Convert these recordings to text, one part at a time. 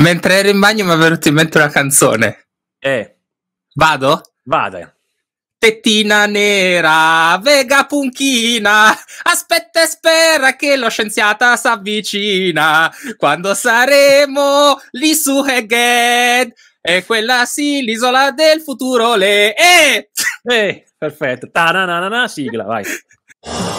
Mentre ero in bagno mi è venuta in mente una canzone. Eh. Vado? Vada. Tettina nera, vega punchina, aspetta e spera che lo scienziata s'avvicina. Quando saremo lì su Heged, e quella sì, l'isola del futuro, le... Eh! Eh, perfetto. Ta-na-na-na, sigla, vai.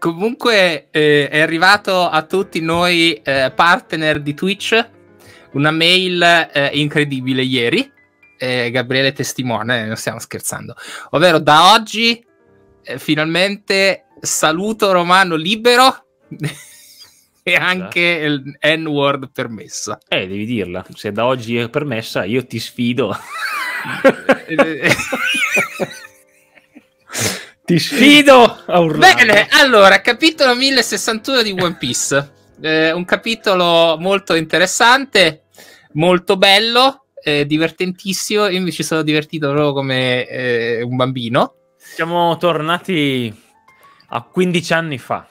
Comunque eh, è arrivato a tutti noi eh, partner di Twitch una mail eh, incredibile ieri. eh, Gabriele testimone, non stiamo scherzando. Ovvero da oggi eh, finalmente saluto romano libero e anche il N-word permesso. Eh, devi dirla. Se da oggi è permessa, io ti sfido. ti sfido a urlare. Bene, allora, capitolo 1061 di One Piece. Eh, un capitolo molto interessante, molto bello, eh, divertentissimo. Io mi ci sono divertito proprio come eh, un bambino. Siamo tornati a 15 anni fa.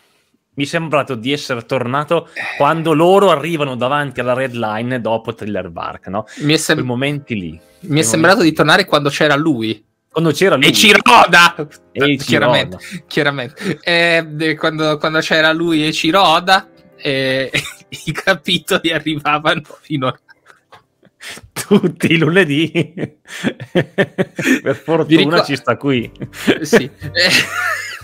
Mi è sembrato di essere tornato quando loro arrivano davanti alla red line dopo Thriller Bark, no? Mi è, sem- Quei momenti lì. mi è sembrato di tornare quando c'era lui. Quando c'era lui. E Ciroda! E chiaramente, chiaramente. Eh, quando, quando c'era lui e Ciroda, eh, i capitoli arrivavano fino a Tutti i lunedì. per fortuna ricor- ci sta qui. sì. Eh,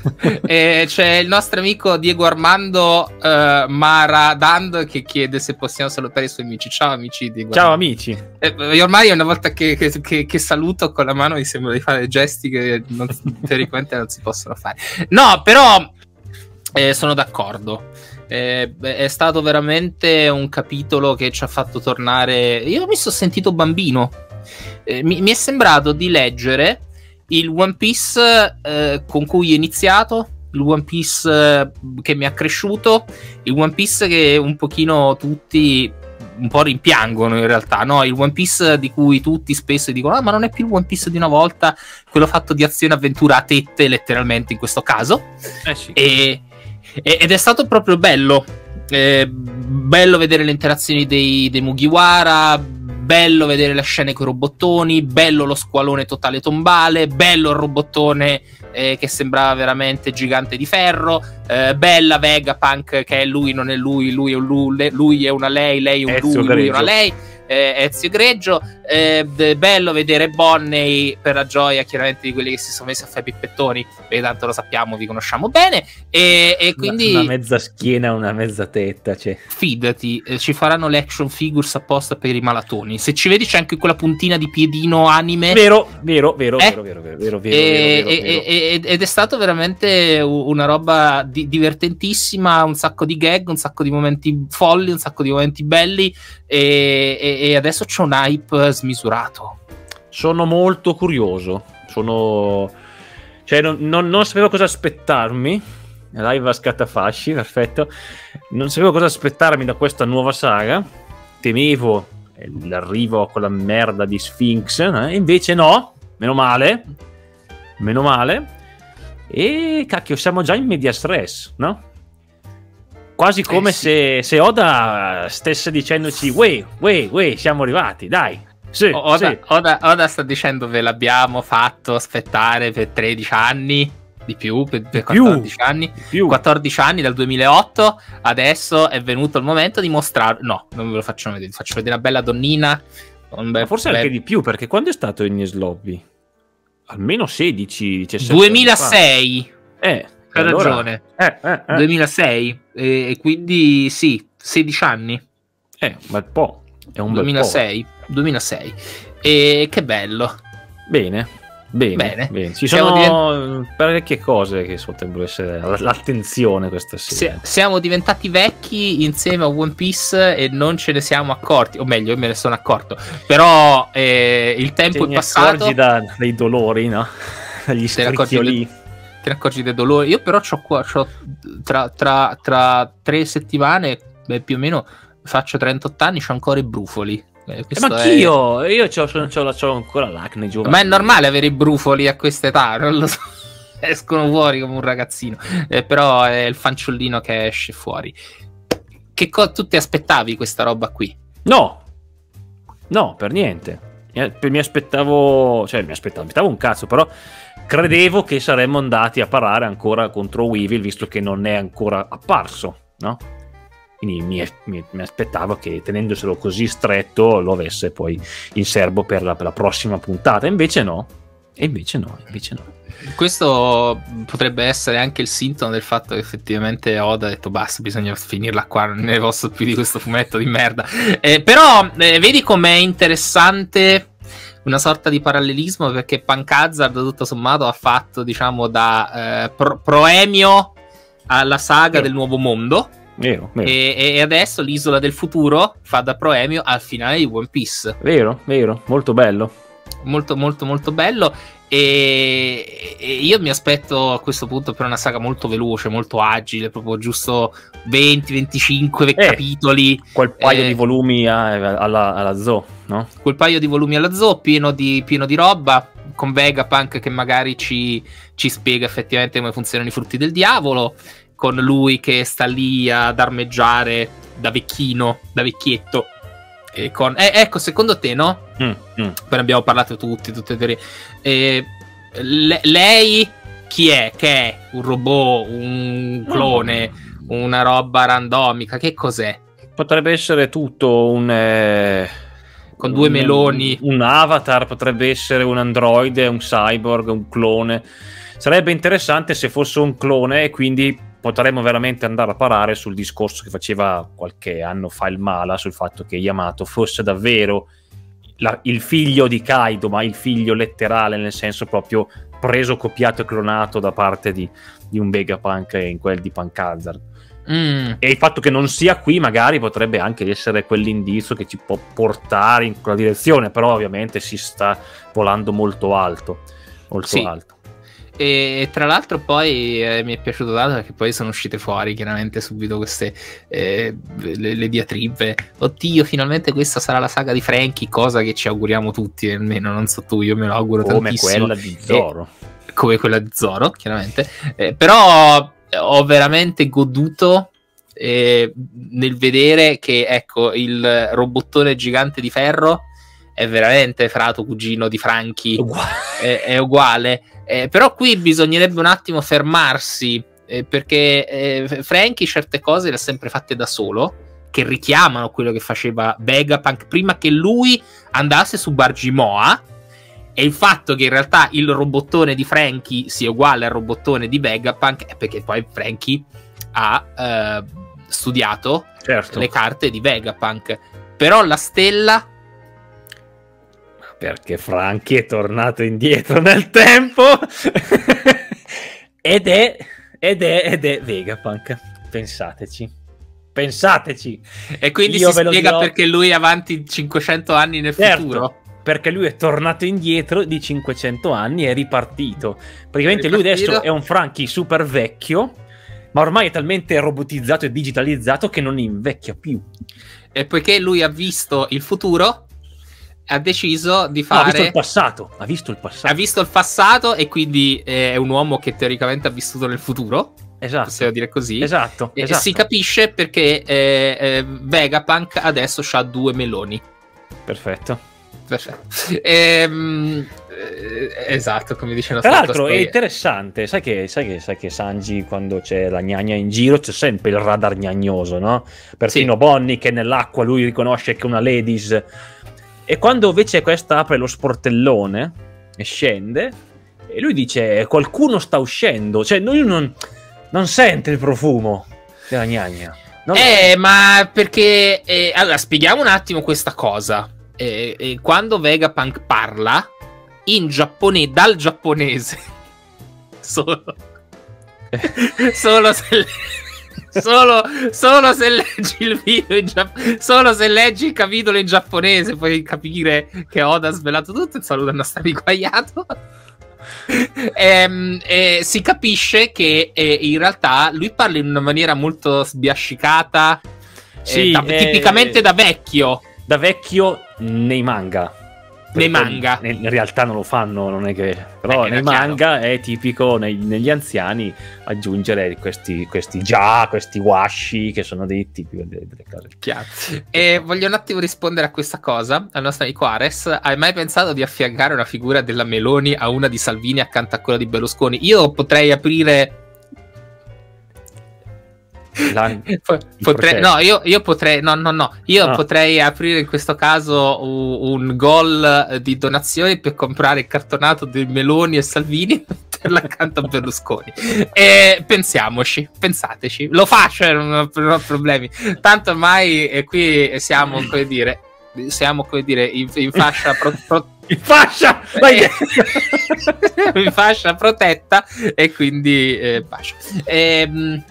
eh, c'è il nostro amico Diego Armando eh, Maradand che chiede se possiamo salutare i suoi amici. Ciao amici Diego. Ciao amici. Eh, ormai una volta che, che- che- che saluto con la mano mi sembra di fare gesti che non, teoricamente non si possono fare. No, però eh, sono d'accordo. Eh, è stato veramente un capitolo che ci ha fatto tornare. Io mi sono sentito bambino. Eh, mi, mi è sembrato di leggere il One Piece eh, con cui ho iniziato, il One Piece eh, che mi ha cresciuto, il One Piece che un pochino tutti un po' rimpiangono in realtà, no? Il One Piece di cui tutti spesso dicono: Ah, ma non è più il One Piece di una volta, quello fatto di azione avventura a tette, letteralmente in questo caso. Eh sì. E, ed è stato proprio bello. Eh, bello vedere le interazioni dei, dei Mugiwara. Bello vedere le scene con i robottoni. Bello lo squalone totale tombale. Bello il robottone eh, che sembrava veramente gigante di ferro. eh, bella Vegapunk che è lui, non è lui. Lui è, un lu- le- lui è una lei, lei è un lui, lui è una lei. Eh, Ezio Greggio. Eh, bello vedere Bonney per la gioia, chiaramente, di quelli che si sono messi a fare pippettoni. Perché tanto lo sappiamo, vi conosciamo bene. E, e quindi Una, una mezza schiena, una mezza tetta. Cioè. fidati, eh, ci faranno le action figures apposta per i malatoni. Se ci vedi c'è anche quella puntina di piedino anime. Vero, vero, vero, Eh? vero, vero, vero, vero, vero, E- vero, vero. e- ed è stato veramente una roba di- divertentissima, un sacco di gag, un sacco di momenti folli, un sacco di momenti belli e, e- adesso c'è un hype smisurato. Sono molto curioso. Sono. Cioè, non, non- non sapevo cosa aspettarmi. Live a scattafasci, perfetto. Non sapevo cosa aspettarmi da questa nuova saga. Temevo l'arrivo con la merda di Sphinx. eh, Invece no. Meno male. Meno male. E cacchio, siamo già in media stress, no? Quasi come Eh sì. se, se Oda stesse dicendoci: Uè, uè, uè, siamo arrivati, dai. Sì, Oda, sì. Oda- Oda sta dicendo ve l'abbiamo fatto aspettare per 13 anni, di più, per, per più. 14 anni. Più. 14 anni dal 2008, adesso è venuto il momento di mostrare. No, non ve lo faccio vedere. vi Faccio vedere una bella donnina. un bel- forse bel- anche di più, perché quando è stato in Lobby? Almeno 16, 17 2006. anni fa. Eh, Hai allora- ragione. Eh, eh, eh. 2006. E, quindi sì, 16 anni. Eh, un bel po'. È un bel 2006. 2006. E che bello. Bene, Bene, Bene. bene. Ci Siamo sono parecchie cose che potrebbero essere l'attenzione questa sera. siamo diventati vecchi insieme a One Piece e non ce ne siamo accorti, o meglio, io me ne sono accorto. Però eh, il tempo Te è ne passato. accorgi da, dai dolori, no? Dagli Te ne. Te ne accorgi del dolore. Io, però, c'ho qua, c'ho tra, tra, tra tre settimane, beh, più o meno, faccio 38 anni, c'ho ancora i brufoli. Eh, Eh, ma è- anch'io, io c'ho, c'ho- c'ho- ancora l'acne giù. Ma è normale avere i brufoli a questa età, non lo so. Escono fuori come un ragazzino. Eh, però è il fanciullino che esce fuori. Che co- tu ti aspettavi questa roba qui? No, no, per niente. Mi, aspettavo, cioè mi aspettavo, mi aspettavo un cazzo, però credevo che saremmo andati a parare ancora contro Weevil, visto che non è ancora apparso, no? Quindi mi, mi- mi aspettavo che tenendoselo così stretto lo avesse poi in serbo per la, per la prossima puntata. Invece no. E invece no, invece no. Questo potrebbe essere anche il sintomo del fatto che effettivamente Oda ha detto basta, bisogna finirla qua, non ne posso più di questo fumetto di merda. Eh, però eh, vedi com'è interessante una sorta di parallelismo perché Pancazard tutto sommato ha fatto diciamo da eh, pro- proemio alla saga Sì. del nuovo mondo Vero, vero. e, e adesso l'isola del futuro fa da proemio al finale di One Piece Vero, vero, molto bello. Molto molto molto bello e, e io mi aspetto a questo punto per una saga molto veloce molto agile proprio giusto 20-25 Eh. capitoli Quel paio Eh. di volumi a- alla, alla zoo, no? quel paio di volumi alla zoo pieno di, pieno di roba con Vegapunk che magari ci, ci spiega effettivamente come funzionano i frutti del diavolo con lui che sta lì ad armeggiare da vecchino da vecchietto e con... eh, ecco secondo te no? Mm, mm. poi ne abbiamo parlato tutti, tutte e tre. Eh, le- lei chi è? Che è? Un robot, un clone, una roba randomica? Che cos'è? Potrebbe essere tutto un... eh, Con due un- meloni. Un avatar, potrebbe essere un androide, un cyborg, un clone. Sarebbe interessante se fosse un clone e quindi potremmo veramente andare a parare sul discorso che faceva qualche anno fa il Mala sul fatto che Yamato fosse davvero la- il figlio di Kaido, ma il figlio letterale, nel senso proprio preso, copiato e clonato da parte di, di un Vegapunk in quel di Pancazard. Mm, E il fatto che non sia qui magari potrebbe anche essere quell'indizio che ci può portare in quella direzione, però ovviamente si sta volando molto alto. Molto Sì. alto. E tra l'altro poi eh, mi è piaciuto tanto perché poi sono uscite fuori chiaramente subito queste eh, le, le diatribe. Oddio, finalmente questa sarà la saga di Frankie, cosa che ci auguriamo tutti, almeno non so tu, io me lo auguro Come tantissimo. quella di Zoro. come quella di Zoro, chiaramente. Eh, però eh, ho veramente goduto eh, nel vedere che, ecco, il robottone gigante di ferro è veramente frato cugino di Franchi, Uguale. è, è uguale. Eh, però qui bisognerebbe un attimo fermarsi, eh, perché eh, Frankie certe cose le ha sempre fatte da solo, che richiamano quello che faceva Vegapunk prima che lui andasse su Bargimoa. E il fatto che in realtà il robottone di Frankie sia uguale al robottone di Vegapunk è perché poi Frankie ha eh, studiato Certo. le carte di Vegapunk. Però la stella Perché Franchi è tornato indietro nel tempo. ed è... Ed è... Ed è Vegapunk. Pensateci. Pensateci. E quindi Io si spiega dirò. perché lui è avanti 500 anni nel Certo. futuro. perché lui è tornato indietro di 500 anni e è ripartito. Praticamente lui Ripartito. adesso è un Frankie super vecchio, ma ormai è talmente robotizzato e digitalizzato che non invecchia più. E poiché lui ha visto il futuro, ha deciso di No, ha visto fare. il passato. Ha visto il passato. ha visto il passato e quindi eh, è un uomo che teoricamente ha vissuto nel futuro. Esatto. Possiamo dire così. Esatto. E esatto. si capisce perché eh, eh, Vegapunk adesso ha due meloni. Perfetto. Perfetto. Ehm, eh, esatto, come dice la Tra l'altro è interessante, sai che, sai, che, sai che Sanji quando c'è la gnagna in giro c'è sempre il radar gnagnoso, no? Perfino Bonnie che nell'acqua lui riconosce che è una ladies. E quando invece questa apre lo sportellone e scende, e lui dice qualcuno sta uscendo, cioè lui non, non sente il profumo della gnagna. Non- Eh, ma perché... eh, allora, spieghiamo un attimo questa cosa. Eh, eh, quando Vegapunk parla, in giapponese, dal giapponese. Solo. solo se solo, solo, se leggi il video in giapponese, solo se leggi il capitolo in giapponese puoi capire che Oda ha svelato tutto. Un saluto al nostro amico Ayato. e, ehm, e, si capisce che eh, in realtà lui parla in una maniera molto sbiascicata, eh, sì, eh, da, eh, tipicamente da vecchio. Da vecchio nei manga nei manga. In realtà non lo fanno, non è che... Però eh, nei manga chiaro. è tipico nei, negli anziani aggiungere questi, questi già, questi washi che sono dei tipi delle, delle cose. Chiaro. E voglio un attimo rispondere a questa cosa, al nostro amico Ares. Hai mai pensato di affiancare una figura della Meloni a una di Salvini accanto a quella di Berlusconi? Io potrei aprire la, potrei, no, io, io, potrei, no, no, no, io no. potrei aprire in questo caso un, un gol di donazioni per comprare il cartonato di Meloni e Salvini e metterla accanto a Berlusconi. E pensiamoci, pensateci, lo faccio, non ho, non ho problemi. Tanto ormai eh, qui siamo, come dire, siamo, come dire, in, in fascia pro, pro, in fascia in fascia protetta e quindi eh, fascia. Ehm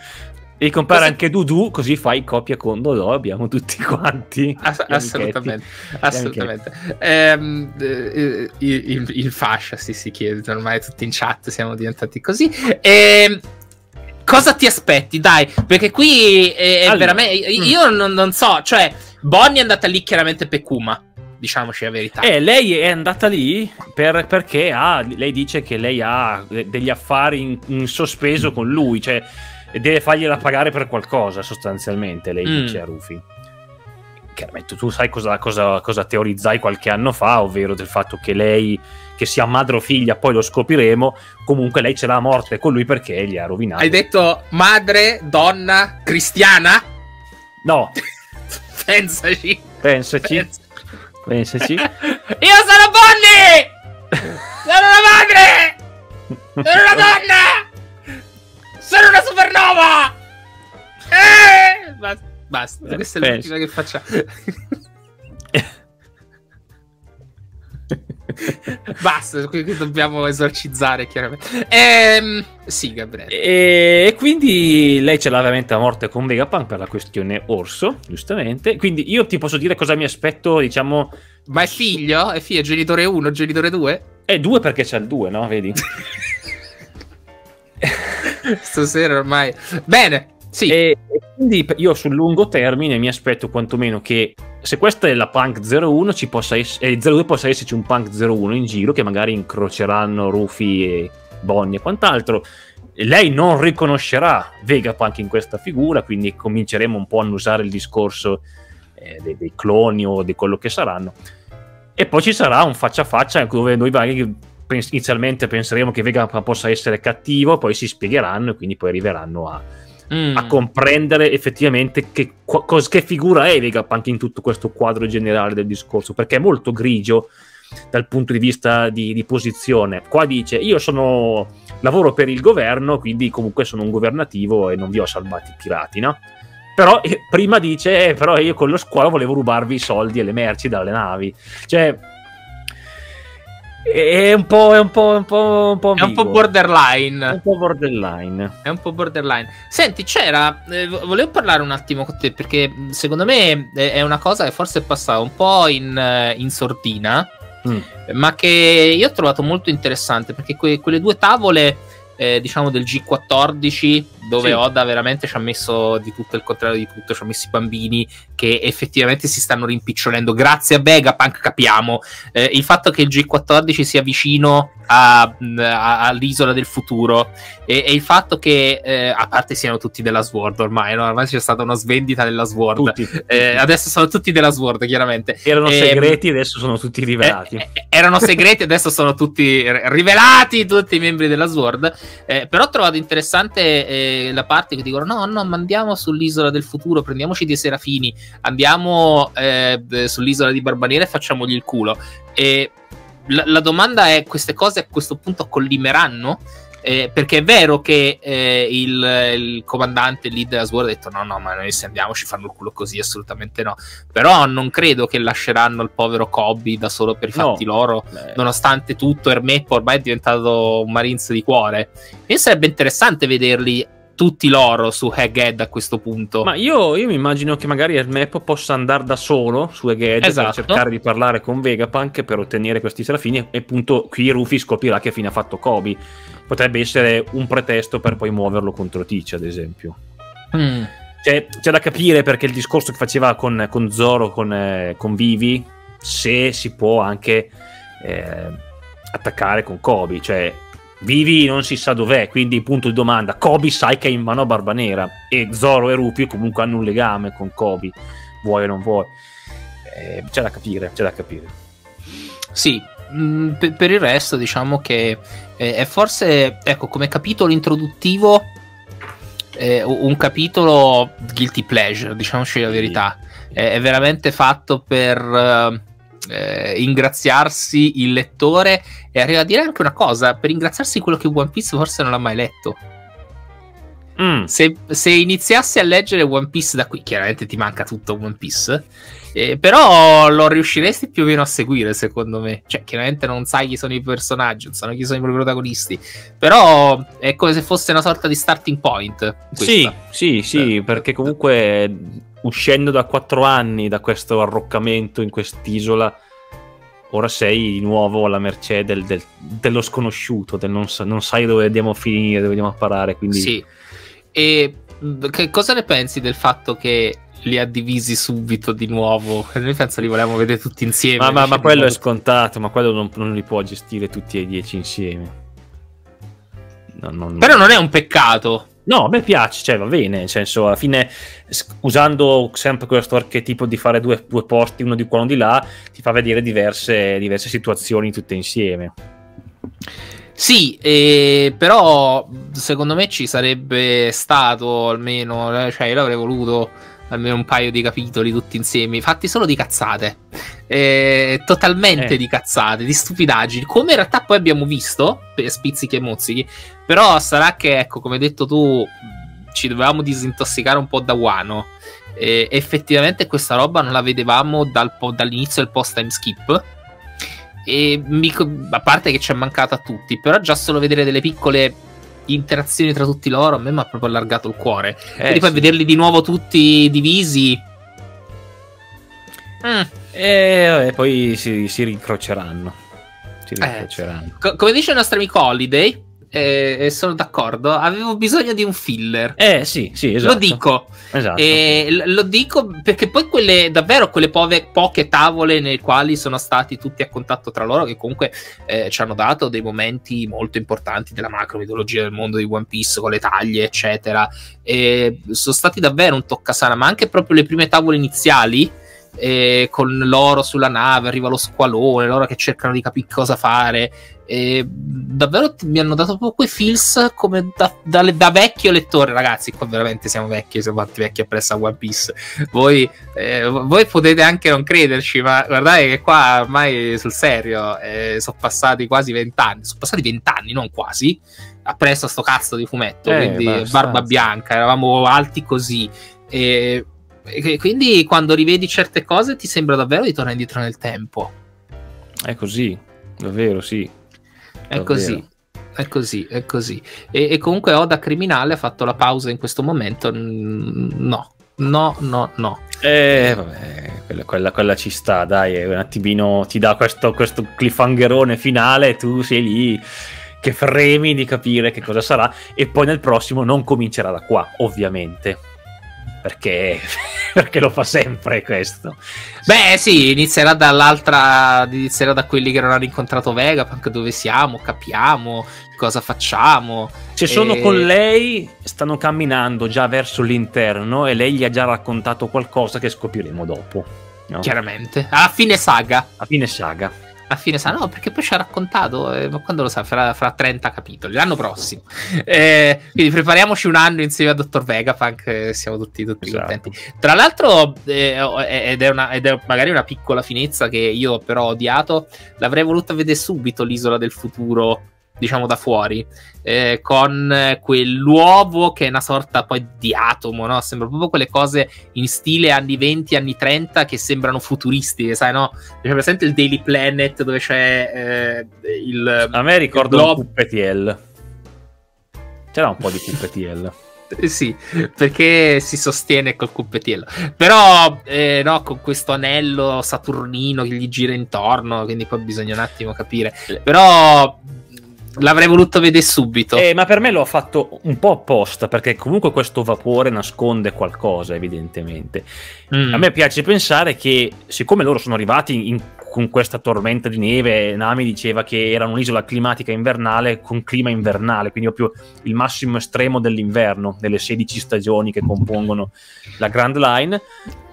Devi comprare Cosa... anche Dudu, così fai coppia con Dodò, abbiamo tutti quanti. Ass- assolutamente, assolutamente. Ehm, eh, in, in, fascia si, si chiede, ormai tutti in chat siamo diventati così. Ehm, cosa ti aspetti? Dai, perché qui è, è allora, veramente. Mm. Io non, non, so, cioè, Bonnie è andata lì chiaramente per Kuma. Diciamoci la verità. Eh, lei è andata lì per, perché ha, lei dice che lei ha degli affari in, in sospeso con lui. Cioè, e deve fargliela pagare per qualcosa sostanzialmente, lei mm. dice a Rufy. Chiaramente tu sai cosa, cosa, cosa, teorizzai qualche anno fa, ovvero del fatto che lei, che sia madre o figlia, poi lo scopriremo, comunque lei ce l'ha a morte con lui perché gli ha rovinato. Hai detto madre, donna, cristiana? No. Pensaci. Pensaci. Pensaci. Pensaci. Io sono Bonnie! Sono una madre! Sono una donna! Sono una supernova! Eh! Basta, basta. Eh, questa è l'ultima che facciamo. Basta, qui dobbiamo esorcizzare chiaramente. Ehm, sì, Gabriele. E quindi lei ce l'ha veramente a morte con Vegapunk per la questione orso, giustamente. Quindi io ti posso dire cosa mi aspetto, diciamo... Ma è figlio? È figlio? Genitore 1, genitore 2? È 2 perché c'è il 2, no? Vedi? Stasera ormai. Bene, sì. E, quindi io sul lungo termine mi aspetto quantomeno che se questa è la Punk 01 ci possa essere, eh, 02 possa esserci un Punk 01 in giro che magari incroceranno Rufy e Bonnie e quant'altro. Lei non riconoscerà Vegapunk in questa figura, quindi cominceremo un po' a usare il discorso eh, dei, dei, cloni o di quello che saranno. E poi ci sarà un faccia a faccia dove noi magari inizialmente penseremo che Vegapunk possa essere cattivo, poi si spiegheranno e quindi poi arriveranno a, mm. a comprendere effettivamente che, cos, che, figura è Vegapunk in tutto questo quadro generale del discorso, perché è molto grigio dal punto di vista di, di posizione. Qua dice io sono lavoro per il governo, quindi comunque sono un governativo e non vi ho salvati i pirati, no? Però eh, prima dice, eh, però io con lo scuola volevo rubarvi i soldi e le merci dalle navi. Cioè, è un po', è un po', un po', un po', è un po borderline. È un po' borderline. È un po' borderline. Senti, c'era. Eh, volevo parlare un attimo con te perché secondo me è una cosa che forse è passata un po' in, eh, in sordina, mm. ma che io ho trovato molto interessante perché que- quelle due tavole, eh, diciamo del G14, dove sì. Oda veramente ci ha messo di tutto il contrario di tutto, ci ha messo i bambini che effettivamente si stanno rimpicciolendo. Grazie a Vegapunk capiamo eh, il fatto che il G14 sia vicino a, a, all'isola del futuro e, e il fatto che eh, a parte siano tutti della Sword ormai, no? ormai c'è stata una svendita della Sword. Tutti, tutti. Eh, adesso sono tutti della Sword, chiaramente. Erano ehm, segreti, adesso sono tutti rivelati. Eh, eh, erano segreti, adesso sono tutti rivelati, tutti i membri della Sword. Eh, però ho trovato interessante la parte che dicono no, no, ma andiamo sull'isola del futuro, prendiamoci dei serafini, andiamo eh, sull'isola di Barbanera e facciamogli il culo. E la, la, domanda è, queste cose a questo punto collimeranno? Eh, perché è vero che eh, il, il, comandante lead della SWORD ha detto no, no, ma noi se andiamo ci fanno il culo così, assolutamente no. Però non credo che lasceranno il povero Kobe da solo per i fatti no. loro, Beh. nonostante tutto Ermeppo ormai è diventato un Marines di cuore. E sarebbe interessante vederli tutti loro su Egghead a questo punto. Ma io, io mi immagino che magari Hermep possa andare da solo su Egghead esatto. per cercare di parlare con Vegapunk per ottenere questi serafini e appunto qui Rufy scoprirà che fine ha fatto Kobe. Potrebbe essere un pretesto per poi muoverlo contro Teach, ad esempio. Mm. C'è, c'è, da capire perché il discorso che faceva con, con Zoro, con, eh, con Vivi, se si può anche eh, attaccare con Kobe, cioè Vivi non si sa dov'è, quindi punto di domanda. Kobe sai che è in mano a Barba Nera e Zoro e Rupi comunque hanno un legame con Kobe, vuoi o non vuoi. Eh, c'è da capire, c'è da capire. Sì, mh, mm, per, per, il resto diciamo che eh, è forse, ecco, come capitolo introduttivo, eh, un capitolo guilty pleasure, diciamoci la verità. Sì. è veramente fatto per eh, ingraziarsi il lettore e arriva a dire anche una cosa, per ingraziarsi quello che One Piece forse non l'ha mai letto. Mm. Se, se, iniziassi a leggere One Piece da qui, chiaramente ti manca tutto One Piece, eh, però lo riusciresti più o meno a seguire, secondo me. Cioè, chiaramente non sai chi sono i personaggi, non sai chi sono i protagonisti, però è come se fosse una sorta di starting point. Sì, sì, sì, eh, perché comunque uscendo da quattro anni da questo arroccamento in quest'isola, ora sei di nuovo alla mercé del, del, dello sconosciuto, del non, non, sai dove andiamo a finire, dove andiamo a parare. Quindi... Sì. E che cosa ne pensi del fatto che li ha divisi subito di nuovo? Noi penso li volevamo vedere tutti insieme. Ma, ma, ma quello è scontato, ma quello non, non li può gestire tutti e dieci insieme. No, non... Però non è un peccato. No, a me piace, cioè va bene, nel senso, alla fine, usando sempre questo archetipo di fare due, due posti, uno di qua, uno di là, ti fa vedere diverse, diverse situazioni tutte insieme. Sì, eh, però secondo me ci sarebbe stato almeno, cioè io l'avrei voluto almeno un paio di capitoli tutti insieme, fatti solo di cazzate, eh, totalmente eh. di cazzate, di stupidaggini, come in realtà poi abbiamo visto, per spizzichi e mozzichi, però sarà che, ecco, come hai detto tu, ci dovevamo disintossicare un po' da eh, effettivamente questa roba non la vedevamo dal dall'inizio del post-time skip, e mi, a parte che ci è mancata a tutti, però già solo vedere delle piccole interazioni tra tutti loro a me mi ha proprio allargato il cuore. Eh, Quindi poi vederli di nuovo tutti divisi. Mm. E, e poi si, si rincroceranno. Si eh. rincroceranno. Eh, co- come dice il nostro amico Holiday, e, e sono d'accordo. Avevo bisogno di un filler. Eh sì, sì, esatto. Lo dico. Esatto. E lo dico perché poi quelle, davvero, quelle pove, poche tavole nelle quali sono stati tutti a contatto tra loro, che comunque eh, ci hanno dato dei momenti molto importanti della macro mitologia del mondo di One Piece, con le taglie, eccetera. E sono stati davvero un toccasana, ma anche proprio le prime tavole iniziali eh, con loro sulla nave, arriva lo squalone, loro che cercano di capire cosa fare. E davvero mi hanno dato proprio quei feels come da, da, da, vecchio lettore, ragazzi. Qua veramente siamo vecchi, siamo fatti vecchi appresso a One Piece. Voi, eh, voi, potete anche non crederci, ma guardate che qua ormai sul serio eh, sono passati quasi vent'anni. Sono passati vent'anni, non quasi. Appresso a sto cazzo di fumetto, eh, quindi barba bianca, eravamo alti così. E e quindi quando rivedi certe cose ti sembra davvero di tornare indietro nel tempo. È così, davvero sì. È davvero. così. È così, è così. E, e, comunque Oda Criminale ha fatto la pausa in questo momento. No, no, no, no. Eh, vabbè, quella, quella, quella ci sta, dai, un attimino ti dà questo, questo cliffhangerone finale e tu sei lì che fremi di capire che cosa sarà e poi nel prossimo non comincerà da qua, ovviamente perché, perché lo fa sempre questo. Beh, sì, inizierà dall'altra. Inizierà da quelli che non hanno incontrato Vegapunk, dove siamo, capiamo cosa facciamo. Se e... sono con lei, stanno camminando già verso l'interno e lei gli ha già raccontato qualcosa che scopriremo dopo. No? Chiaramente. Alla fine saga. A fine saga a fine sa no perché poi ci ha raccontato eh, ma quando lo sa farà, farà 30 capitoli l'anno prossimo eh, quindi prepariamoci un anno insieme a Dottor Vegapunk eh, siamo tutti, tutti esatto. contenti. Tra l'altro eh, ed, è una, ed, è magari una piccola finezza che io però ho odiato l'avrei voluta vedere subito l'isola del futuro diciamo da fuori, eh, con quell'uovo che è una sorta poi di atomo, no? Sembra proprio quelle cose in stile anni 20, anni 30 che sembrano futuristiche, sai, no? C'è presente il Daily Planet dove c'è eh, il... A me ricordo il Puppetiel. C'era un po' di. Eh, sì, perché si sostiene col cuppetiello. Però, eh, no, con questo anello saturnino che gli gira intorno, quindi poi bisogna un attimo capire. Però l'avrei voluto vedere subito. Eh, ma per me l'ho fatto un po' apposta, perché comunque questo vapore nasconde qualcosa, evidentemente. Mm. A me piace pensare che, siccome loro sono arrivati in con questa tormenta di neve, Nami diceva che era un'isola climatica invernale con clima invernale, quindi proprio il massimo estremo dell'inverno, delle 16 stagioni che compongono la Grand Line.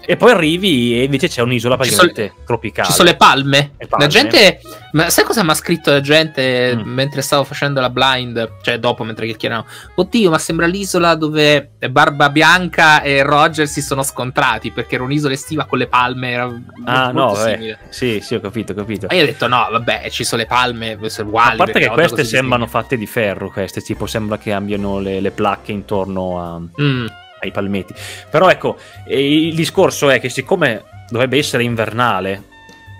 E poi arrivi e invece c'è un'isola praticamente sono, tropicale. Ci sono le palme. le palme. La gente. Ma sai cosa mi ha scritto la gente mm. mentre stavo facendo la blind? Cioè, dopo mentre chiacchieravamo. Oddio, ma sembra l'isola dove Barba Bianca e Roger si sono scontrati perché era un'isola estiva con le palme. Era ah, no, beh, sì, sì, ho capito, ho capito. E io ho detto, no, vabbè, ci sono le palme, sono uguali. A parte che queste sembrano fatte di ferro, queste, tipo, sembra che abbiano le, le placche intorno a. Mm ai palmetti. Però ecco, il discorso è che siccome dovrebbe essere invernale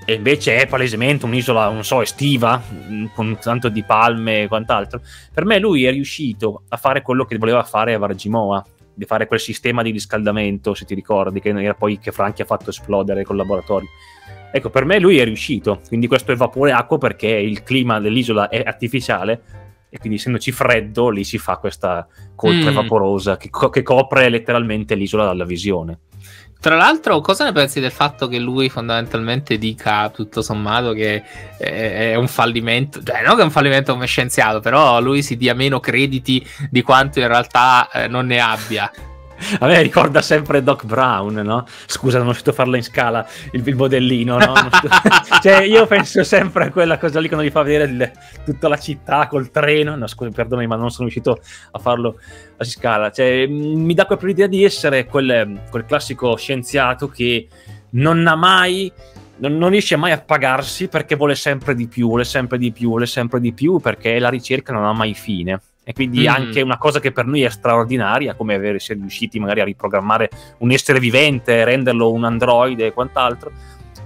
e invece è palesemente un'isola, non so, estiva, mm, con tanto di palme e quant'altro, per me lui è riuscito a fare quello che voleva fare a Vargimoa, di fare quel sistema di riscaldamento, se ti ricordi, che era poi che Franchi ha fatto esplodere col laboratorio. Ecco, per me lui è riuscito, quindi questo è vapore acqua perché il clima dell'isola è artificiale e quindi essendoci freddo lì si fa questa coltre mm. vaporosa che, co- che, copre letteralmente l'isola dalla visione. Tra l'altro, cosa ne pensi del fatto che lui fondamentalmente dica tutto sommato che è, un fallimento? Cioè, non che è un fallimento come scienziato, però lui si dia meno crediti di quanto in realtà eh, non ne abbia. A me ricorda sempre Doc Brown, no? Scusa, non riuscito a farla in scala il, il modellino, no? cioè, io penso sempre a quella cosa lì quando gli fa vedere il, tutta la città col treno. No, scusa, perdonami, ma non sono riuscito a farlo a scala. Cioè, mi dà proprio l'idea di essere quel, quel classico scienziato che non ha mai non, riesce mai a pagarsi perché vuole sempre di più, vuole sempre di più, vuole sempre di più perché la ricerca non ha mai fine. E quindi mm. anche una cosa che per noi è straordinaria, come avere essere riusciti magari a riprogrammare un essere vivente, renderlo un androide e quant'altro,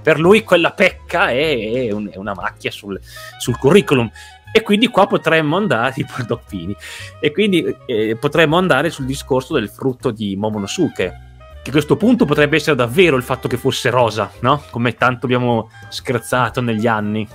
per lui quella pecca è, è, un, è una macchia sul, sul, curriculum. E quindi qua potremmo andare, tipo Doppini, e quindi eh, potremmo andare sul discorso del frutto di Momonosuke, che a questo punto potrebbe essere davvero il fatto che fosse rosa, no? Come tanto abbiamo scherzato negli anni.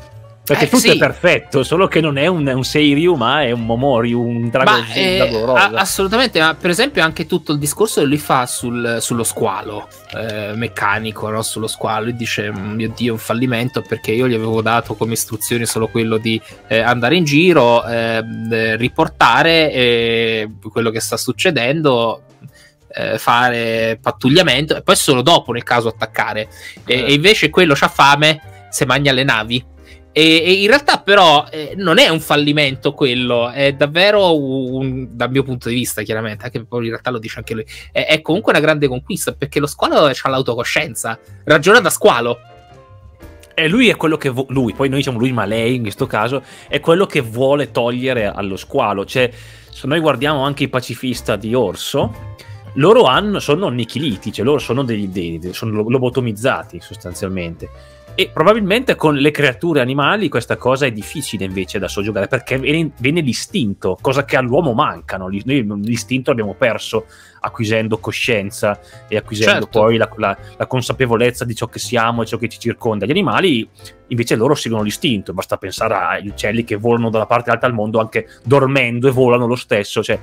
Perché eh, tutto sì. è perfetto, solo che non è un, un Seiryu, ma è un Momoryu, un drago, ma, eh, a- Assolutamente, ma per esempio anche tutto il discorso che lui fa sul, sullo squalo eh, meccanico, no? sullo squalo, lui dice, mm, mio Dio, un fallimento perché io gli avevo dato come istruzioni solo quello di eh, andare in giro, riportare eh, quello che sta succedendo, eh, fare pattugliamento e poi solo dopo nel caso attaccare. E, e invece quello c'ha fame, se mangia le navi e, e, in realtà, però, eh, non è un fallimento quello, è davvero un, dal mio punto di vista, chiaramente, anche poi in realtà lo dice anche lui. È, è comunque una grande conquista perché lo squalo ha l'autocoscienza, ragiona da squalo. E lui è quello che vo- lui, poi noi diciamo lui, ma lei in questo caso, è quello che vuole togliere allo squalo. Cioè, se noi guardiamo anche i pacifista di Orso, loro hanno, sono annichiliti, cioè loro sono degli dei, sono lobotomizzati sostanzialmente e probabilmente con le creature animali questa cosa è difficile invece da soggiogare perché viene, viene l'istinto, cosa che all'uomo mancano. Noi l'istinto l'abbiamo perso acquisendo coscienza e acquisendo certo. poi la, la, la, consapevolezza di ciò che siamo e ciò che ci circonda. Gli animali invece loro seguono l'istinto, basta pensare agli uccelli che volano dalla parte alta del mondo anche dormendo e volano lo stesso. Cioè,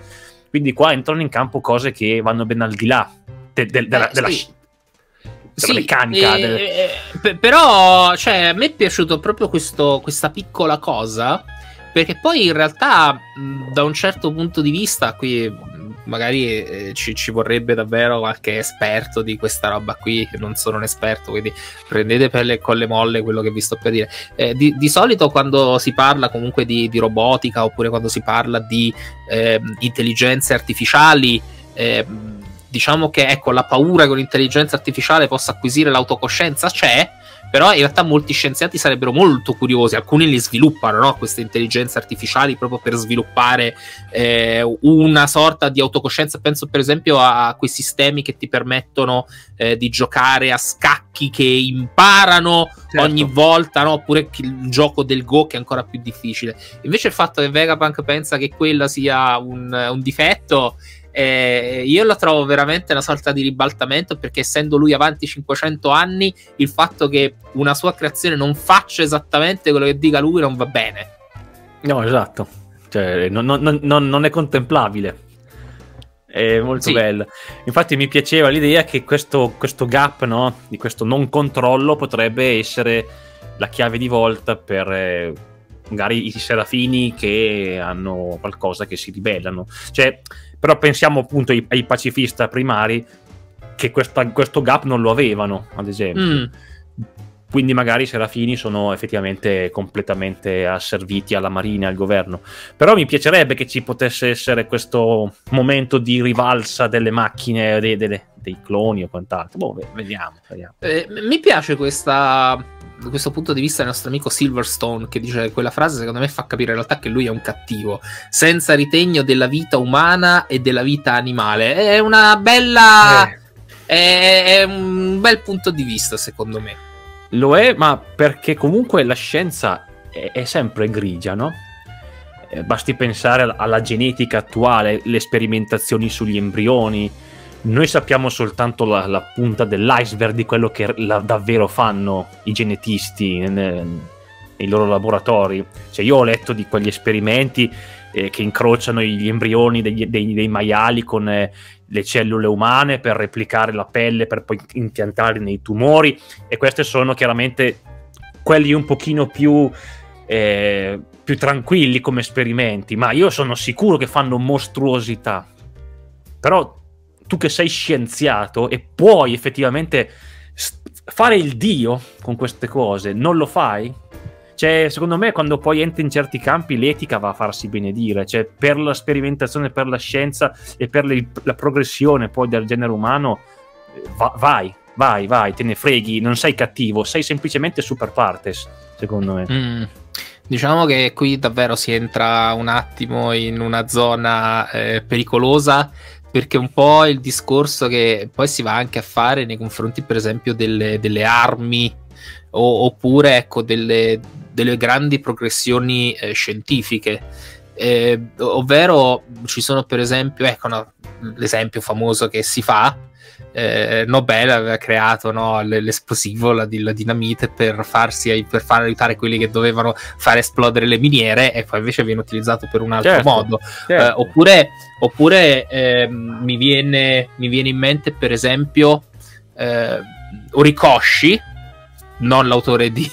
quindi qua entrano in campo cose che vanno ben al di là de, de, de, eh, della, sì sì, meccanica. Eh, del... eh, però, cioè, a me è piaciuto proprio questo, questa piccola cosa. Perché poi in realtà, da un certo punto di vista, qui magari eh, ci, ci, vorrebbe davvero qualche esperto di questa roba qui. Non sono un esperto, quindi prendete per le, con le molle quello che vi sto per dire. Eh, di, di, solito, quando si parla comunque di, di, robotica oppure quando si parla di eh, intelligenze artificiali, eh, diciamo che ecco, la paura che un'intelligenza artificiale possa acquisire l'autocoscienza c'è, però in realtà molti scienziati sarebbero molto curiosi, alcuni li sviluppano, no? queste intelligenze artificiali proprio per sviluppare eh, una sorta di autocoscienza, penso per esempio a quei sistemi che ti permettono eh, di giocare a scacchi che imparano certo. ogni volta, no? oppure il gioco del Go che è ancora più difficile. Invece il fatto che Vegapunk pensa che quella sia un, un difetto eh, io lo trovo veramente una sorta di ribaltamento perché essendo lui avanti 500 anni, il fatto che una sua creazione non faccia esattamente quello che dica lui non va bene. No, esatto. Cioè, non, non, non, non è contemplabile. È molto sì. bello. Infatti mi piaceva l'idea che questo, questo gap, no? di questo non controllo, potrebbe essere la chiave di volta per... Magari i serafini che hanno qualcosa che si ribellano. Cioè, però pensiamo appunto ai, ai pacifista primari che questa, questo gap non lo avevano, ad esempio. Mm. Quindi magari i serafini sono effettivamente completamente asserviti alla marina, al governo. Però mi piacerebbe che ci potesse essere questo momento di rivalsa delle macchine, dei, dei, dei cloni o quant'altro. Boh, vediamo. vediamo. Eh, mi piace questa da questo punto di vista il nostro amico Silverstone che dice quella frase secondo me fa capire in realtà che lui è un cattivo senza ritegno della vita umana e della vita animale è una bella eh. è, è un bel punto di vista secondo me lo è ma perché comunque la scienza è, è sempre grigia no? Eh, basti pensare alla genetica attuale le sperimentazioni sugli embrioni noi sappiamo soltanto la, la punta dell'iceberg di quello che la, davvero fanno i genetisti nei loro laboratori. Cioè, io ho letto di quegli esperimenti eh, che incrociano gli embrioni degli, dei, dei, maiali con eh, le cellule umane per replicare la pelle, per poi impiantarli nei tumori. E questi sono chiaramente quelli un pochino più, eh, più tranquilli come esperimenti, ma io sono sicuro che fanno mostruosità. Però tu che sei scienziato e puoi effettivamente fare il dio con queste cose, non lo fai? Cioè, secondo me, quando poi entri in certi campi, l'etica va a farsi benedire. Cioè, per la sperimentazione, per la scienza e per le, la progressione poi del genere umano, eh, va, vai, vai, vai, te ne freghi, non sei cattivo, sei semplicemente super partes, secondo me. Mm. Diciamo che qui davvero si entra un attimo in una zona eh, pericolosa perché un po' il discorso che poi si va anche a fare nei confronti, per esempio, delle, delle armi o, oppure ecco, delle, delle grandi progressioni eh, scientifiche. Eh, ovvero ci sono per esempio, ecco no, l'esempio famoso che si fa eh, Nobel aveva creato no, l'esplosivo, la, la, dinamite per, farsi, per far aiutare quelli che dovevano far esplodere le miniere e poi invece viene utilizzato per un altro certo, modo. Certo. Eh, oppure oppure eh, mi, viene, mi, viene, in mente per esempio eh, Orikoshi, non l'autore di,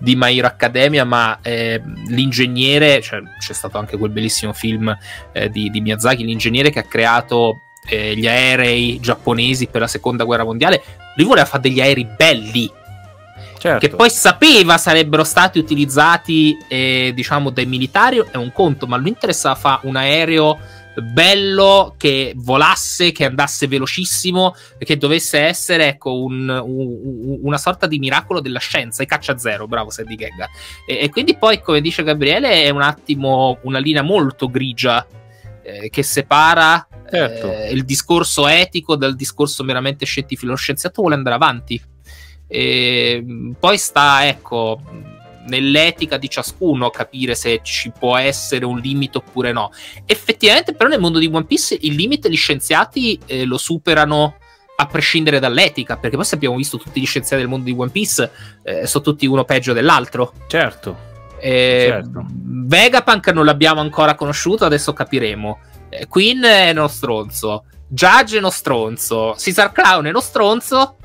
di My Hero Academia, ma eh, l'ingegnere, cioè, c'è stato anche quel bellissimo film eh, di, di, Miyazaki, l'ingegnere che ha creato eh, gli aerei giapponesi per la seconda guerra mondiale, lui voleva fare degli aerei belli. Certo. Che poi sapeva sarebbero stati utilizzati, eh, diciamo, dai militari, è un conto, ma lui interessava fare un aereo bello che volasse, che andasse velocissimo, che dovesse essere ecco, un, un, una sorta di miracolo della scienza, e caccia zero, bravo Sandy Gagga. E, e, quindi poi, come dice Gabriele, è un attimo una linea molto grigia eh, che separa certo. eh, il discorso etico dal discorso meramente scientifico. Lo scienziato vuole andare avanti. E poi sta, ecco, nell'etica di ciascuno capire se ci può essere un limite oppure no. Effettivamente, però, nel mondo di One Piece il limite gli scienziati eh, lo superano a prescindere dall'etica, perché poi se abbiamo visto tutti gli scienziati del mondo di One Piece eh, sono tutti uno peggio dell'altro. Certo. Eh, certo. Vegapunk non l'abbiamo ancora conosciuto, adesso capiremo. Eh, Queen è uno stronzo. Judge è uno stronzo. Caesar Clown è uno stronzo.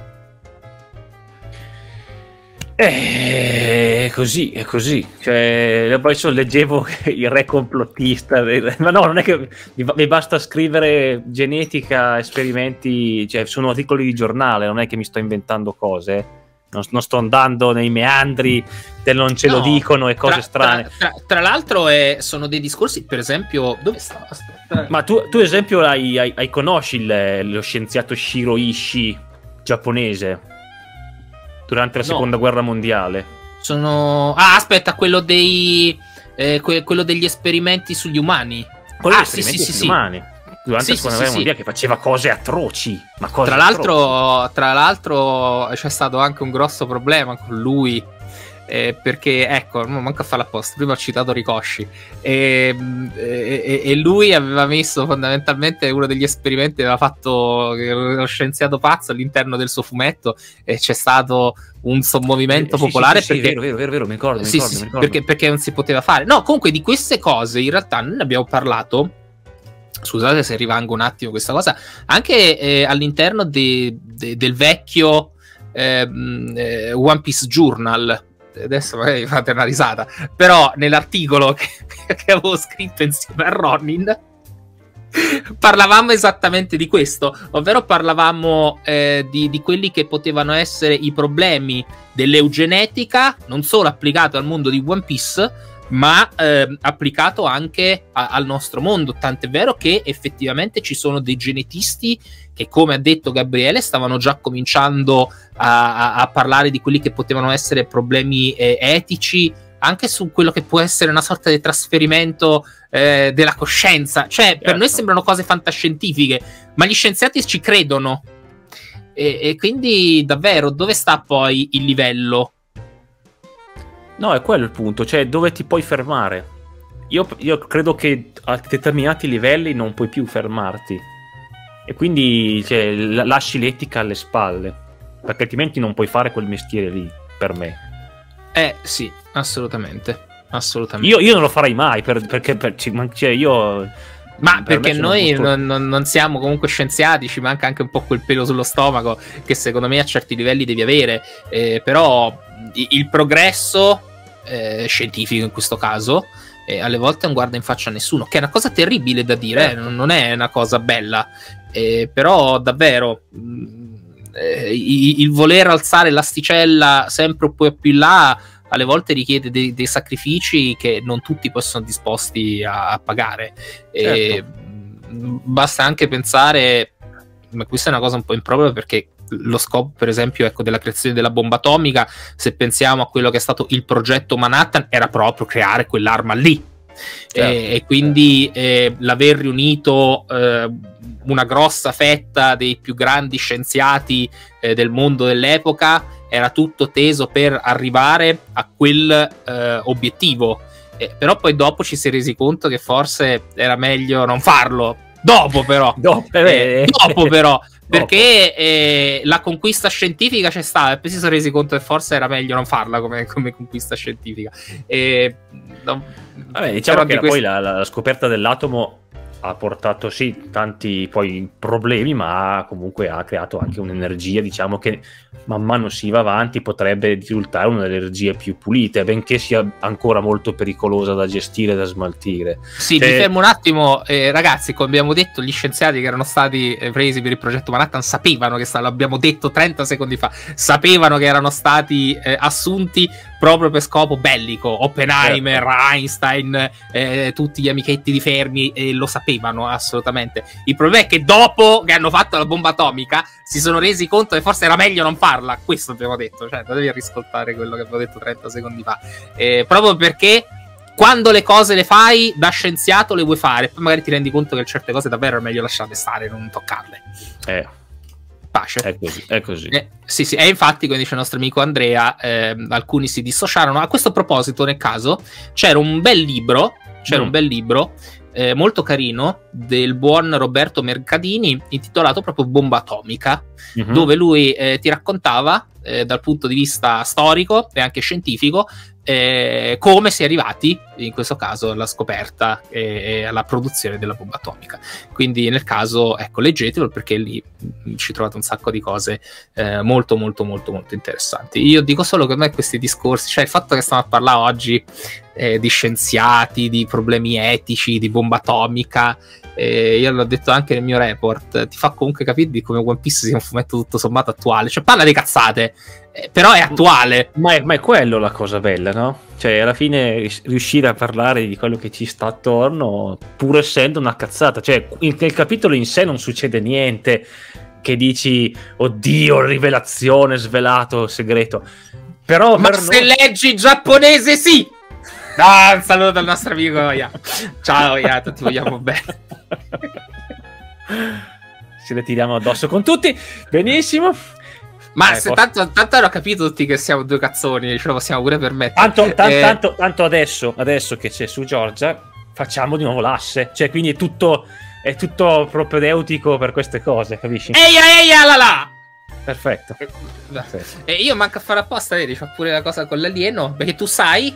È così, è così. Cioè, poi leggevo il re complottista, ma no, non è che mi basta scrivere genetica, esperimenti, cioè sono articoli di giornale, non è che mi sto inventando cose. Non, non sto andando nei meandri del non ce no, lo dicono e cose tra, strane. Tra, tra, tra l'altro, è, sono dei discorsi, per esempio, dove sta? Ma tu, tu esempio, hai, hai, hai conosci il, lo scienziato Shiro Ishii giapponese? durante la No. seconda guerra mondiale. Sono... Ah, aspetta, quello dei... eh, que- quello degli esperimenti sugli umani. Quello Ah, degli sì, esperimenti sì, sugli sì, sì. Durante Sì, la seconda sì, guerra sì, mondiale che faceva cose atroci. Ma cose Tra atroci. l'altro, tra l'altro c'è stato anche un grosso problema con lui. eh, perché ecco, non manca a fare l'apposta. Prima ho citato Ricoshi e, e- e- lui aveva messo fondamentalmente uno degli esperimenti, aveva fatto lo scienziato pazzo all'interno del suo fumetto e c'è stato un sommovimento Eh, sì, popolare sì, sì, perché vero, vero, vero, vero, mi ricordo, mi ricordo, mi ricordo. perché, perché non si poteva fare. No, comunque di queste cose in realtà noi ne abbiamo parlato. Scusate se rivango un attimo questa cosa. Anche eh, all'interno de- de- del vecchio ehm, eh, One Piece Journal. Adesso magari fate una risata. Però nell'articolo che, che avevo scritto insieme a Ronin. Parlavamo esattamente di questo, ovvero parlavamo eh, di, di quelli che potevano essere i problemi dell'eugenetica, non solo applicato al mondo di One Piece, ma ehm, applicato anche a- al nostro mondo. Tant'è vero che effettivamente ci sono dei genetisti che, come ha detto Gabriele, stavano già cominciando a, a- a parlare di quelli che potevano essere problemi eh, etici, anche su quello che può essere una sorta di trasferimento eh, della coscienza. Cioè, per Certo. noi sembrano cose fantascientifiche, ma gli scienziati ci credono. E, e quindi, davvero, dove sta poi il livello? No, è quello il punto, cioè dove ti puoi fermare. Io, io credo che a determinati livelli non puoi più fermarti. E quindi cioè, la- lasci l'etica alle spalle. Perché altrimenti non puoi fare quel mestiere lì, per me. Eh, sì, assolutamente. Assolutamente. Io, io non lo farei mai, per- perché per- cioè, io... Ma per perché noi non, non- non siamo comunque scienziati, ci manca anche un po' quel pelo sullo stomaco che secondo me a certi livelli devi avere. Eh, però il progresso eh, scientifico in questo caso eh, alle volte non guarda in faccia a nessuno, che è una cosa terribile da dire, eh, Certo. non è una cosa bella. Eh, però davvero mh, eh, i- il voler alzare l'asticella sempre più in là alle volte richiede dei, dei sacrifici che non tutti possono disposti a, a pagare. E, mh, basta anche pensare, ma questa è una cosa un po' impropria perché lo scopo, per esempio, ecco, della creazione della bomba atomica, se pensiamo a quello che è stato il progetto Manhattan, era proprio creare quell'arma lì. Certo, e, e quindi eh, l'aver riunito eh, una grossa fetta dei più grandi scienziati eh, del mondo dell'epoca era tutto teso per arrivare a quel eh, obiettivo. Eh, però poi dopo ci si è resi conto che forse era meglio non farlo. Dopo però. Eh, eh, dopo però. Perché eh, la conquista scientifica c'è stata e poi si sono resi conto che forse era meglio non farla come, come conquista scientifica. E, no, Vabbè, diciamo che di poi la, la scoperta dell'atomo ha portato sì tanti poi problemi, ma comunque ha creato anche un'energia, diciamo che man mano si va avanti potrebbe risultare un'energia più pulita, benché sia ancora molto pericolosa da gestire e da smaltire. Sì, Cioè- mi fermo un attimo, eh, ragazzi. Come abbiamo detto, gli scienziati che erano stati eh, presi per il progetto Manhattan sapevano che sta- l'abbiamo detto 30 secondi fa. Sapevano che erano stati eh, assunti proprio per scopo bellico. Oppenheimer, Einstein, eh, tutti gli amichetti di Fermi eh, lo sapevano assolutamente. Il problema è che dopo che hanno fatto la bomba atomica si sono resi conto che forse era meglio non farla. Questo abbiamo detto, cioè non devi riscoltare quello che abbiamo detto 30 secondi fa. Eh, proprio perché quando le cose le fai da scienziato le vuoi fare, poi magari ti rendi conto che certe cose davvero è meglio lasciarle stare, non toccarle. Eh, Pace. è così, è così. Eh, sì, sì, e infatti, come dice il nostro amico Andrea, ehm, alcuni si dissociarono. A questo proposito, nel caso, c'era un bel libro, c'era Mm. un bel libro eh, molto carino del buon Roberto Mercadini, intitolato proprio Bomba Atomica, Mhm. dove lui eh, ti raccontava eh, dal punto di vista storico e anche scientifico eh, come si è arrivati in questo caso alla scoperta e, alla produzione della bomba atomica. Quindi nel caso, ecco, leggetelo perché lì mh, ci trovate un sacco di cose eh, molto molto molto molto interessanti. Io dico solo che a me questi discorsi, cioè il fatto che stiamo a parlare oggi eh, di scienziati, di problemi etici, di bomba atomica, eh, io l'ho detto anche nel mio report, ti fa comunque capire di come One Piece sia un fumetto tutto sommato attuale. Cioè, parla di cazzate, però è attuale. Ma è, ma è quello la cosa bella, no? Cioè, alla fine riuscire a parlare di quello che ci sta attorno, pur essendo una cazzata. Cioè, in- nel capitolo in sé non succede niente che dici, oddio, rivelazione, svelato, segreto. Però Ma per se noi- leggi giapponese, sì! Ah, un saluto dal nostro amico Oya. Ciao Oya, ti vogliamo bene. Ci ritiriamo addosso con tutti. Benissimo. Ma Eh, se tanto, tanto hanno capito tutti che siamo due cazzoni, ce lo possiamo pure permettere. Tanto, tan- Eh, tanto, tanto adesso, adesso che c'è su Giorgia, facciamo di nuovo l'asse. Cioè, quindi è tutto, è tutto propedeutico per queste cose, capisci? Eia, eia, la la! Perfetto. Eh, perfetto. E io manco a fare apposta, vedi, fa pure la cosa con l'alieno, perché tu sai,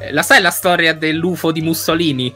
eh, la sai la storia dell'UFO di Mussolini?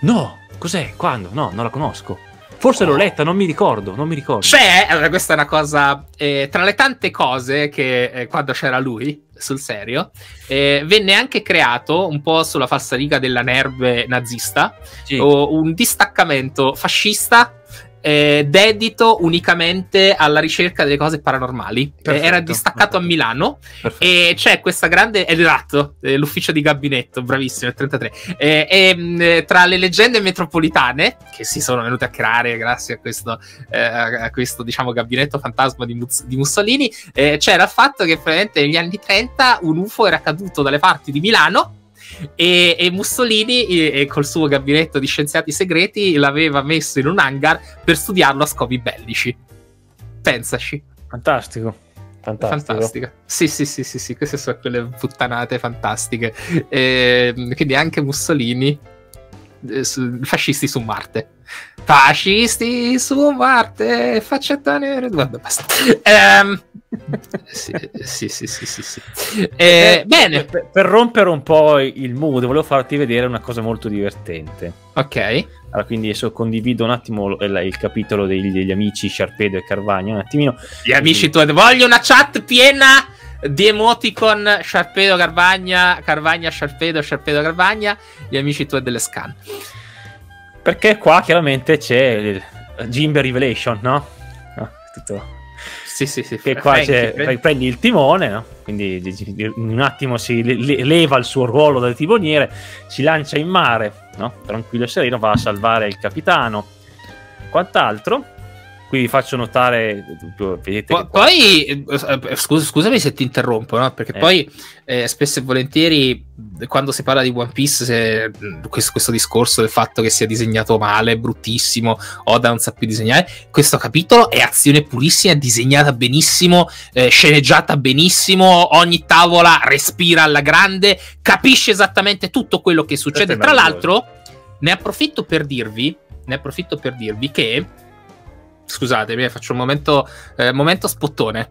No, cos'è? Quando? No, non la conosco. Forse l'ho letta, non mi ricordo, non mi ricordo. C'è, allora questa è una cosa, eh, tra le tante cose che eh, quando c'era lui, sul serio, eh, venne anche creato, un po' sulla falsariga della NERV nazista, Sì. un distaccamento fascista eh, dedito unicamente alla ricerca delle cose paranormali. Eh, Perfetto. era distaccato a Milano Perfetto. e c'è questa grande. È esatto, eh, l'ufficio di gabinetto, bravissimo, il 33. Eh, e eh, tra le leggende metropolitane che si sono venute a creare grazie a questo, eh, a questo diciamo, gabinetto fantasma di, Mus- di Mussolini, eh, c'era il fatto che probabilmente negli anni 30 un UFO era caduto dalle parti di Milano. E, e Mussolini, e, e col suo gabinetto di scienziati segreti, l'aveva messo in un hangar per studiarlo a scopi bellici. Pensaci. Fantastico. Fantastico. Fantastica. Sì, sì, sì, sì, sì, queste sono quelle puttanate fantastiche. Ehm, quindi anche Mussolini, fascisti su Marte. Fascisti su Marte, faccetta nera. Vabbè, basta. Ehm, sì, sì, sì, sì, sì, sì. Eh, bene, Per, per rompere un po' il mood, volevo farti vedere una cosa molto divertente. ok. Allora, quindi adesso condivido un attimo il, il capitolo degli, degli amici Sharpedo e Carvagna, un attimino. Gli amici tuoi, voglio una chat piena di emoticon Sharpedo Carvagna, Carvagna Sharpedo, Sharpedo Carvagna, gli amici tuoi delle scan. Perché qua chiaramente c'è il Jimbe Revelation, no? No, tutto- Sì, sì, sì. Che qua Frankie, c'è, prendi- prendi il timone, no? quindi di- di- in un attimo si le- le- leva il suo ruolo da timoniere, si lancia in mare, no? tranquillo e sereno, va a salvare il capitano. Quant'altro? Qui vi faccio notare, vedete Po- che qua- poi, eh, scusa- scusami se ti interrompo, no? perché Eh. poi eh, spesso e volentieri quando si parla di One Piece, se- questo, questo discorso del fatto che sia disegnato male, bruttissimo, Oda non sa più disegnare, questo capitolo è azione purissima, disegnata benissimo, eh, sceneggiata benissimo, ogni tavola respira alla grande, capisce esattamente tutto quello che succede. Tra l'altro, ne approfitto per dirvi, ne approfitto per dirvi che scusatemi, eh, faccio un momento, eh, momento spottone.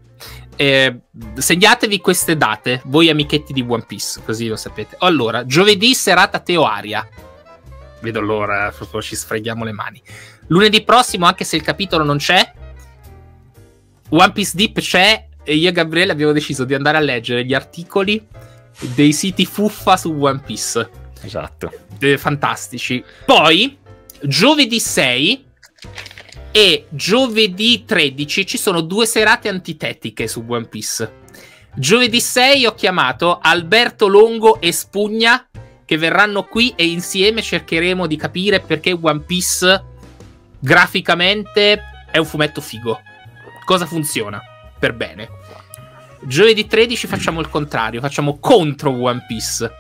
Eh, segnatevi queste date, voi amichetti di One Piece, così lo sapete. Allora, giovedì serata Teoaria. Vedo l'ora, ci sfreghiamo le mani. Lunedì prossimo, anche se il capitolo non c'è, One Piece Deep c'è e io e Gabriele abbiamo deciso di andare a leggere gli articoli dei siti fuffa su One Piece Esatto. eh, fantastici. Poi, giovedì 6 e giovedì 13 ci sono due serate antitetiche su One Piece. Giovedì 6 ho chiamato Alberto Longo e Spugna che verranno qui e insieme cercheremo di capire perché One Piece graficamente è un fumetto figo. Cosa funziona per bene. Giovedì 13 facciamo il contrario, facciamo contro One Piece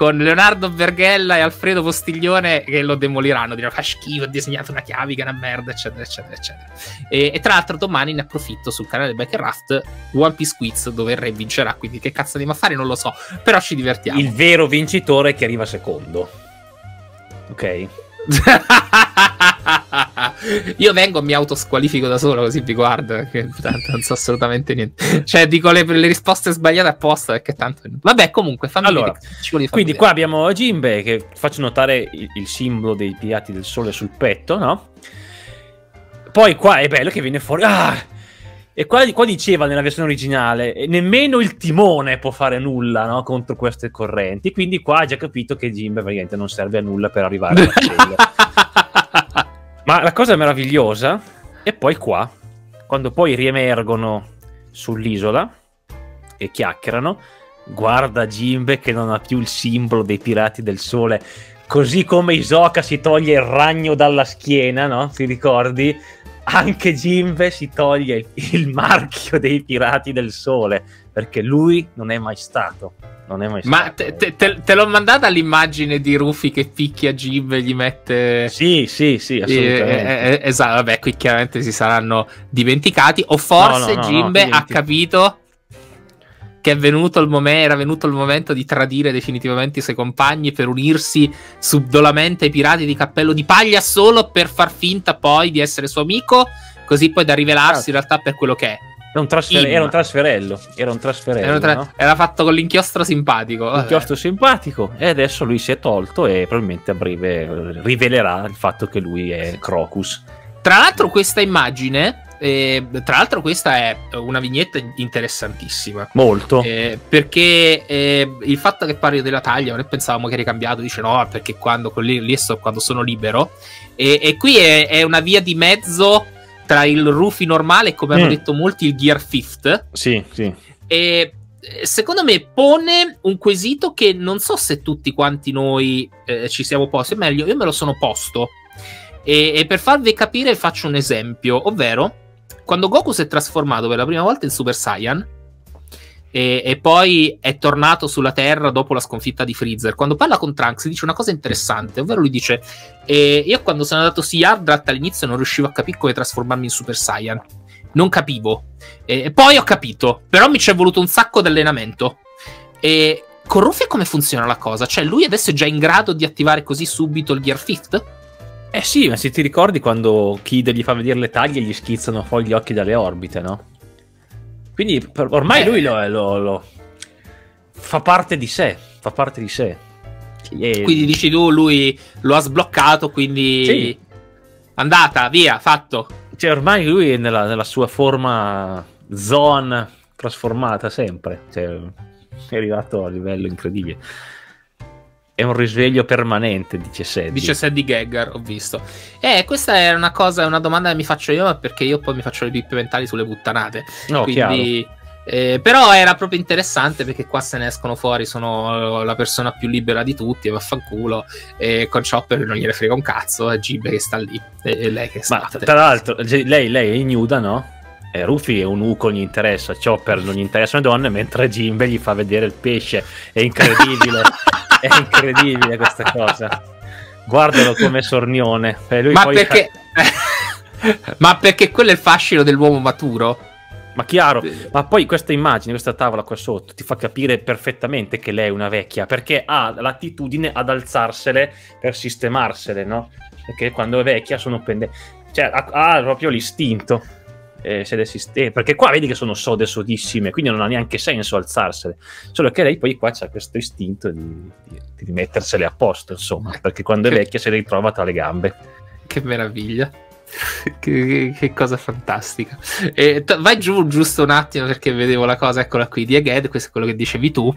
con Leonardo Berghella e Alfredo Postiglione che lo demoliranno, diranno fa schifo, ha disegnato una chiave che è una merda, eccetera, eccetera, eccetera. E, e tra l'altro domani ne approfitto sul canale Back Raft One Piece Quiz dove il re vincerà, quindi che cazzo andiamo a fare non lo so, però ci divertiamo. Il vero vincitore che arriva secondo. Ok. Io vengo e mi autosqualifico da solo così vi guardo perché tanto non so assolutamente niente. Cioè dico le, le risposte sbagliate apposta perché tanto... Vabbè comunque fammi Allora, far Quindi qua abbiamo Jimbe che faccio notare il, il simbolo dei pirati del sole sul petto, no? Poi qua è bello che viene fuori. Ah! E qua, qua diceva nella versione originale, nemmeno il timone può fare nulla no? contro queste correnti. Quindi qua ha già capito che Jimbe praticamente non serve a nulla per arrivare alla cielo. Ma la cosa meravigliosa è poi qua, quando poi riemergono sull'isola e chiacchierano, guarda Jimbe che non ha più il simbolo dei pirati del sole, così come Isoka si toglie il ragno dalla schiena, no? Ti ricordi? Anche Jimbe si toglie il marchio dei Pirati del Sole, perché lui non è mai stato. Non è mai Ma stato. te, te- te l'ho mandata l'immagine di Rufy che picchia Jimbe e gli mette... Sì, sì, sì, Eh, assolutamente. eh, eh, esatto, vabbè, qui chiaramente si saranno dimenticati. O forse No, no, no, Jimbe ha capito che è venuto momento, era venuto il momento di tradire definitivamente i suoi compagni per unirsi subdolamente ai pirati di Cappello di Paglia solo per far finta poi di essere suo amico, così poi da rivelarsi in realtà per quello che è. Era un, trasfer- era un trasferello. Era un trasferello. Era, tra- no? era fatto con l'inchiostro simpatico. vabbè. simpatico e adesso lui si è tolto e probabilmente a breve rivelerà il fatto che lui è Crocus. Tra l'altro, questa immagine. Eh, tra l'altro, questa è una vignetta interessantissima. Molto. Eh, perché eh, il fatto che parli della taglia, noi pensavamo che eri cambiato, dice no, perché quando, lì, lì sto, quando sono libero. E, e qui è, è una via di mezzo tra il Rufi normale e, come hanno Mm. detto molti, il Gear Fifth. Sì, sì. E secondo me pone un quesito che non so se tutti quanti noi eh, ci siamo posti, o meglio, io me lo sono posto. E, e per farvi capire faccio un esempio, ovvero quando Goku si è trasformato per la prima volta in Super Saiyan e, e poi è tornato sulla Terra dopo la sconfitta di Freezer, quando parla con Trunks dice una cosa interessante, ovvero lui dice eh, io quando sono andato su Yardrat all'inizio non riuscivo a capire come trasformarmi in Super Saiyan, non capivo. E poi ho capito, però mi ci è voluto un sacco di allenamento. E con Ruffy come funziona la cosa? Cioè lui adesso è già in grado di attivare così subito il Gear Fifth? Eh sì, ma se ti ricordi quando Kid gli fa vedere le taglie gli schizzano fuori gli occhi dalle orbite, no? Quindi per- ormai Eh. lui lo, lo- lo- fa parte di sé, fa parte di sé. E- Quindi dici tu, lui lo ha sbloccato, quindi... Sì. Andata, via, fatto. Cioè, ormai lui è nella, nella sua forma Zoan trasformata sempre. Cioè, è arrivato a livello incredibile. È un risveglio permanente, dice Sadie. Dice Sadie Gaggar, ho visto. Eh, questa è una cosa, è una domanda che mi faccio io, ma perché io poi mi faccio le pippe mentali sulle puttanate. No, chiaro. Quindi, eh, però era proprio interessante perché qua se ne escono fuori, sono la persona più libera di tutti, e vaffanculo. E con Chopper non gliene frega un cazzo, è Gibbe che sta lì, e, lei che sta. Ma tra l'altro, lei, lei è ignuda, no? E Rufy è un uco, gli interessa, Chopper non gli interessano le donne, mentre Jimbe gli fa vedere il pesce. È incredibile, è incredibile questa cosa. Guardalo come sornione. E lui ma perché... ma perché quello è il fascino dell'uomo maturo? Ma chiaro, ma poi questa immagine, questa tavola qua sotto, ti fa capire perfettamente che lei è una vecchia, perché ha l'attitudine ad alzarsele per sistemarsele, no? Perché quando è vecchia sono pendenti. Cioè, ha, ha proprio l'istinto. Eh, se le sist- eh, perché qua vedi che sono sode sodissime, quindi non ha neanche senso alzarsele. Solo che lei poi qua c'ha questo istinto di, di, di mettersele a posto, insomma, perché quando è vecchia se le ritrova tra le gambe. Che meraviglia. che, che- che cosa fantastica. E t- vai giù giusto un attimo perché vedevo la cosa, eccola qui, di Eged, questo è quello che dicevi tu.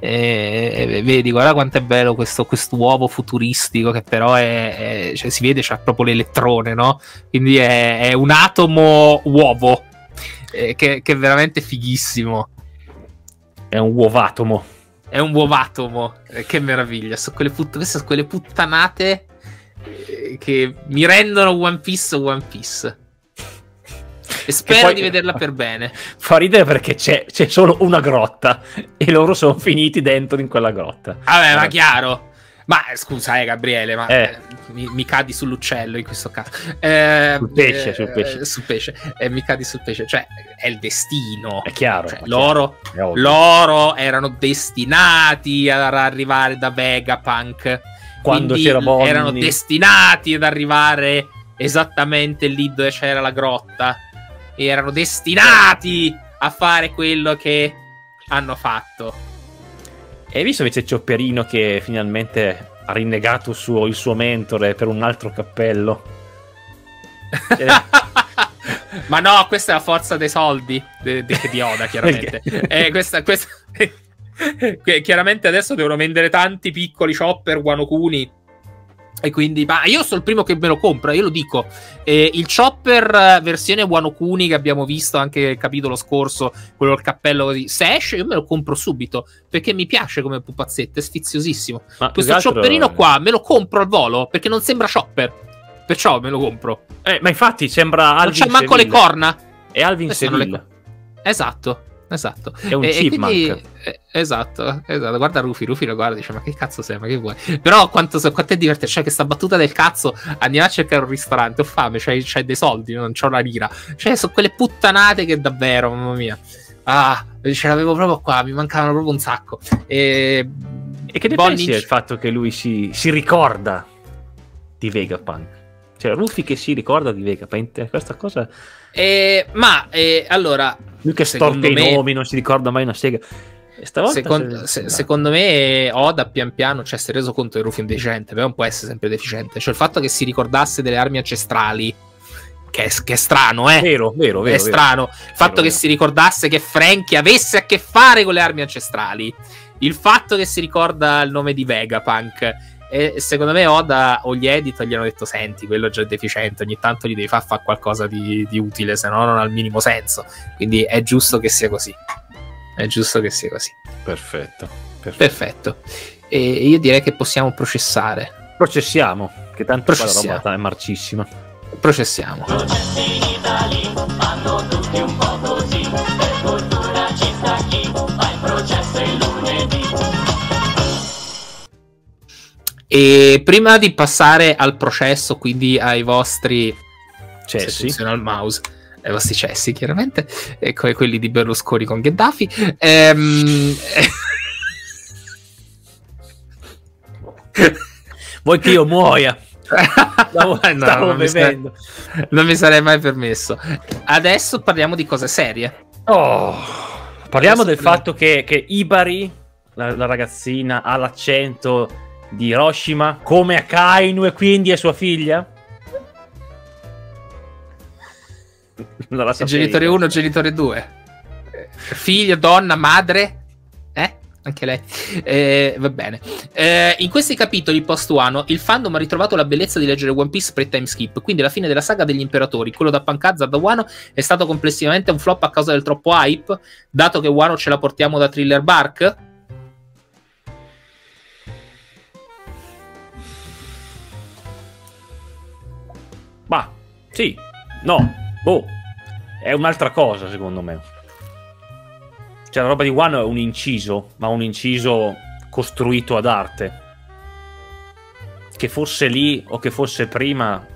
E, e vedi, guarda quanto è bello questo uovo futuristico che però è, è- cioè, si vede, c'ha proprio l'elettrone, no? Quindi è, è un atomo uovo, eh, che, che è veramente fighissimo. È un uovatomo. È un uovatomo, eh, che meraviglia. So quelle, put- queste sono quelle puttanate eh, che mi rendono One Piece One Piece. E spero poi- di vederla per bene. Fa ridere perché c'è, c'è solo una grotta e loro sono finiti dentro in quella grotta. Vabbè, ma Eh. chiaro. Ma scusa, eh, Gabriele, ma Eh. eh, mi, mi cadi sull'uccello in questo caso. Eh, Sul pesce, eh, sul pesce. sul pesce. Eh, mi cadi sul pesce. Cioè, è il destino. È chiaro. Cioè, è loro, chiaro, loro erano destinati ad arrivare da Vegapunk. Quando c'era Bonnie. erano destinati ad arrivare esattamente lì dove c'era la grotta. Erano destinati a fare quello che hanno fatto. E hai visto invece Ciopperino che finalmente ha rinnegato il suo, il suo mentore per un altro cappello? Eh. Ma no, questa è la forza dei soldi de- de- di Oda, chiaramente. Eh, questa, questa- chiaramente adesso devono vendere tanti piccoli chopper Wano Kuni. E quindi, ma io sono il primo che me lo compra, io lo dico. Eh, il chopper eh, versione Wano Kuni che abbiamo visto anche il capitolo scorso, quello col cappello così, se esce io me lo compro subito, perché mi piace come pupazzetto, è sfiziosissimo. Ma Questo altro- chopperino qua me lo compro al volo, perché non sembra chopper. perciò me lo compro. Eh, ma infatti sembra Alvin Non c'ha manco le corna. È Alvin sono le. Esatto, esatto. È un E- e chipmunk. quindi- eh, esatto, esatto. Guarda Rufi, Rufi lo guarda e dice: Ma che cazzo sei? Ma che vuoi? Però quanto, quanto è divertente. Cioè, questa battuta del cazzo. Andiamo a cercare un ristorante. Ho fame, c'hai, c'hai dei soldi, non c'ho una lira. Cioè, sono quelle puttanate che davvero, mamma mia. Ah, ce l'avevo proprio qua, mi mancavano proprio un sacco. E, E che ne Von pensi del fatto che lui si, si ricorda di Vegapunk? Cioè, Rufy che si ricorda di Vegapunk, questa cosa... e- ma eh, allora, Lui che Secondo storte i me- nomi, non si ricorda mai una sega. E stavolta Secon- se- secondo me Oda pian piano cioè, si è reso conto che Rufy è un deficiente, però non può essere sempre deficiente. Cioè il fatto che si ricordasse delle armi ancestrali, che è, che è strano, eh? Vero, vero, vero. è vero. strano. Il fatto che vero. si ricordasse che Frankie avesse a che fare con le armi ancestrali. Il fatto che si ricorda il nome di Vegapunk. E secondo me Oda o gli editor gli hanno detto: Senti, quello è già deficiente. Ogni tanto gli devi far fare qualcosa di, di utile, se no non ha il minimo senso. Quindi è giusto che sia così. È giusto che sia così. Perfetto. perfetto. Perfetto. E io direi che possiamo processare. Processiamo, che tanto qua la Processiamo. roba è marcissima. Processiamo. E prima di passare al processo, quindi ai vostri Cessi. il mouse, ai vostri cessi, chiaramente, e come quelli di Berlusconi con Gheddafi. Ehm, Vuoi che io muoia? No, stavo non mi sa- bevendo. non mi sarei mai permesso. Adesso parliamo di cose serie. Oh, parliamo Adesso del parliamo- fatto che, che Ibari, la, la ragazzina, ha l'accento di Hiroshima come Akainu e quindi è sua figlia? Non la sapevo. Genitore 1, genitore 2. Figlio, donna, madre. Eh? Anche lei. Eh, va bene. Eh, in questi capitoli post-Wano, il fandom ha ritrovato la bellezza di leggere One Piece pre-time skip. Quindi la fine della saga degli imperatori, quello da Pankazza da Wano, è stato complessivamente un flop a causa del troppo hype. Dato che Wano ce la portiamo da Thriller Bark. Sì, no, boh, è un'altra cosa secondo me. Cioè la roba di Wano è un inciso, ma un inciso costruito ad arte. Che fosse lì o che fosse prima,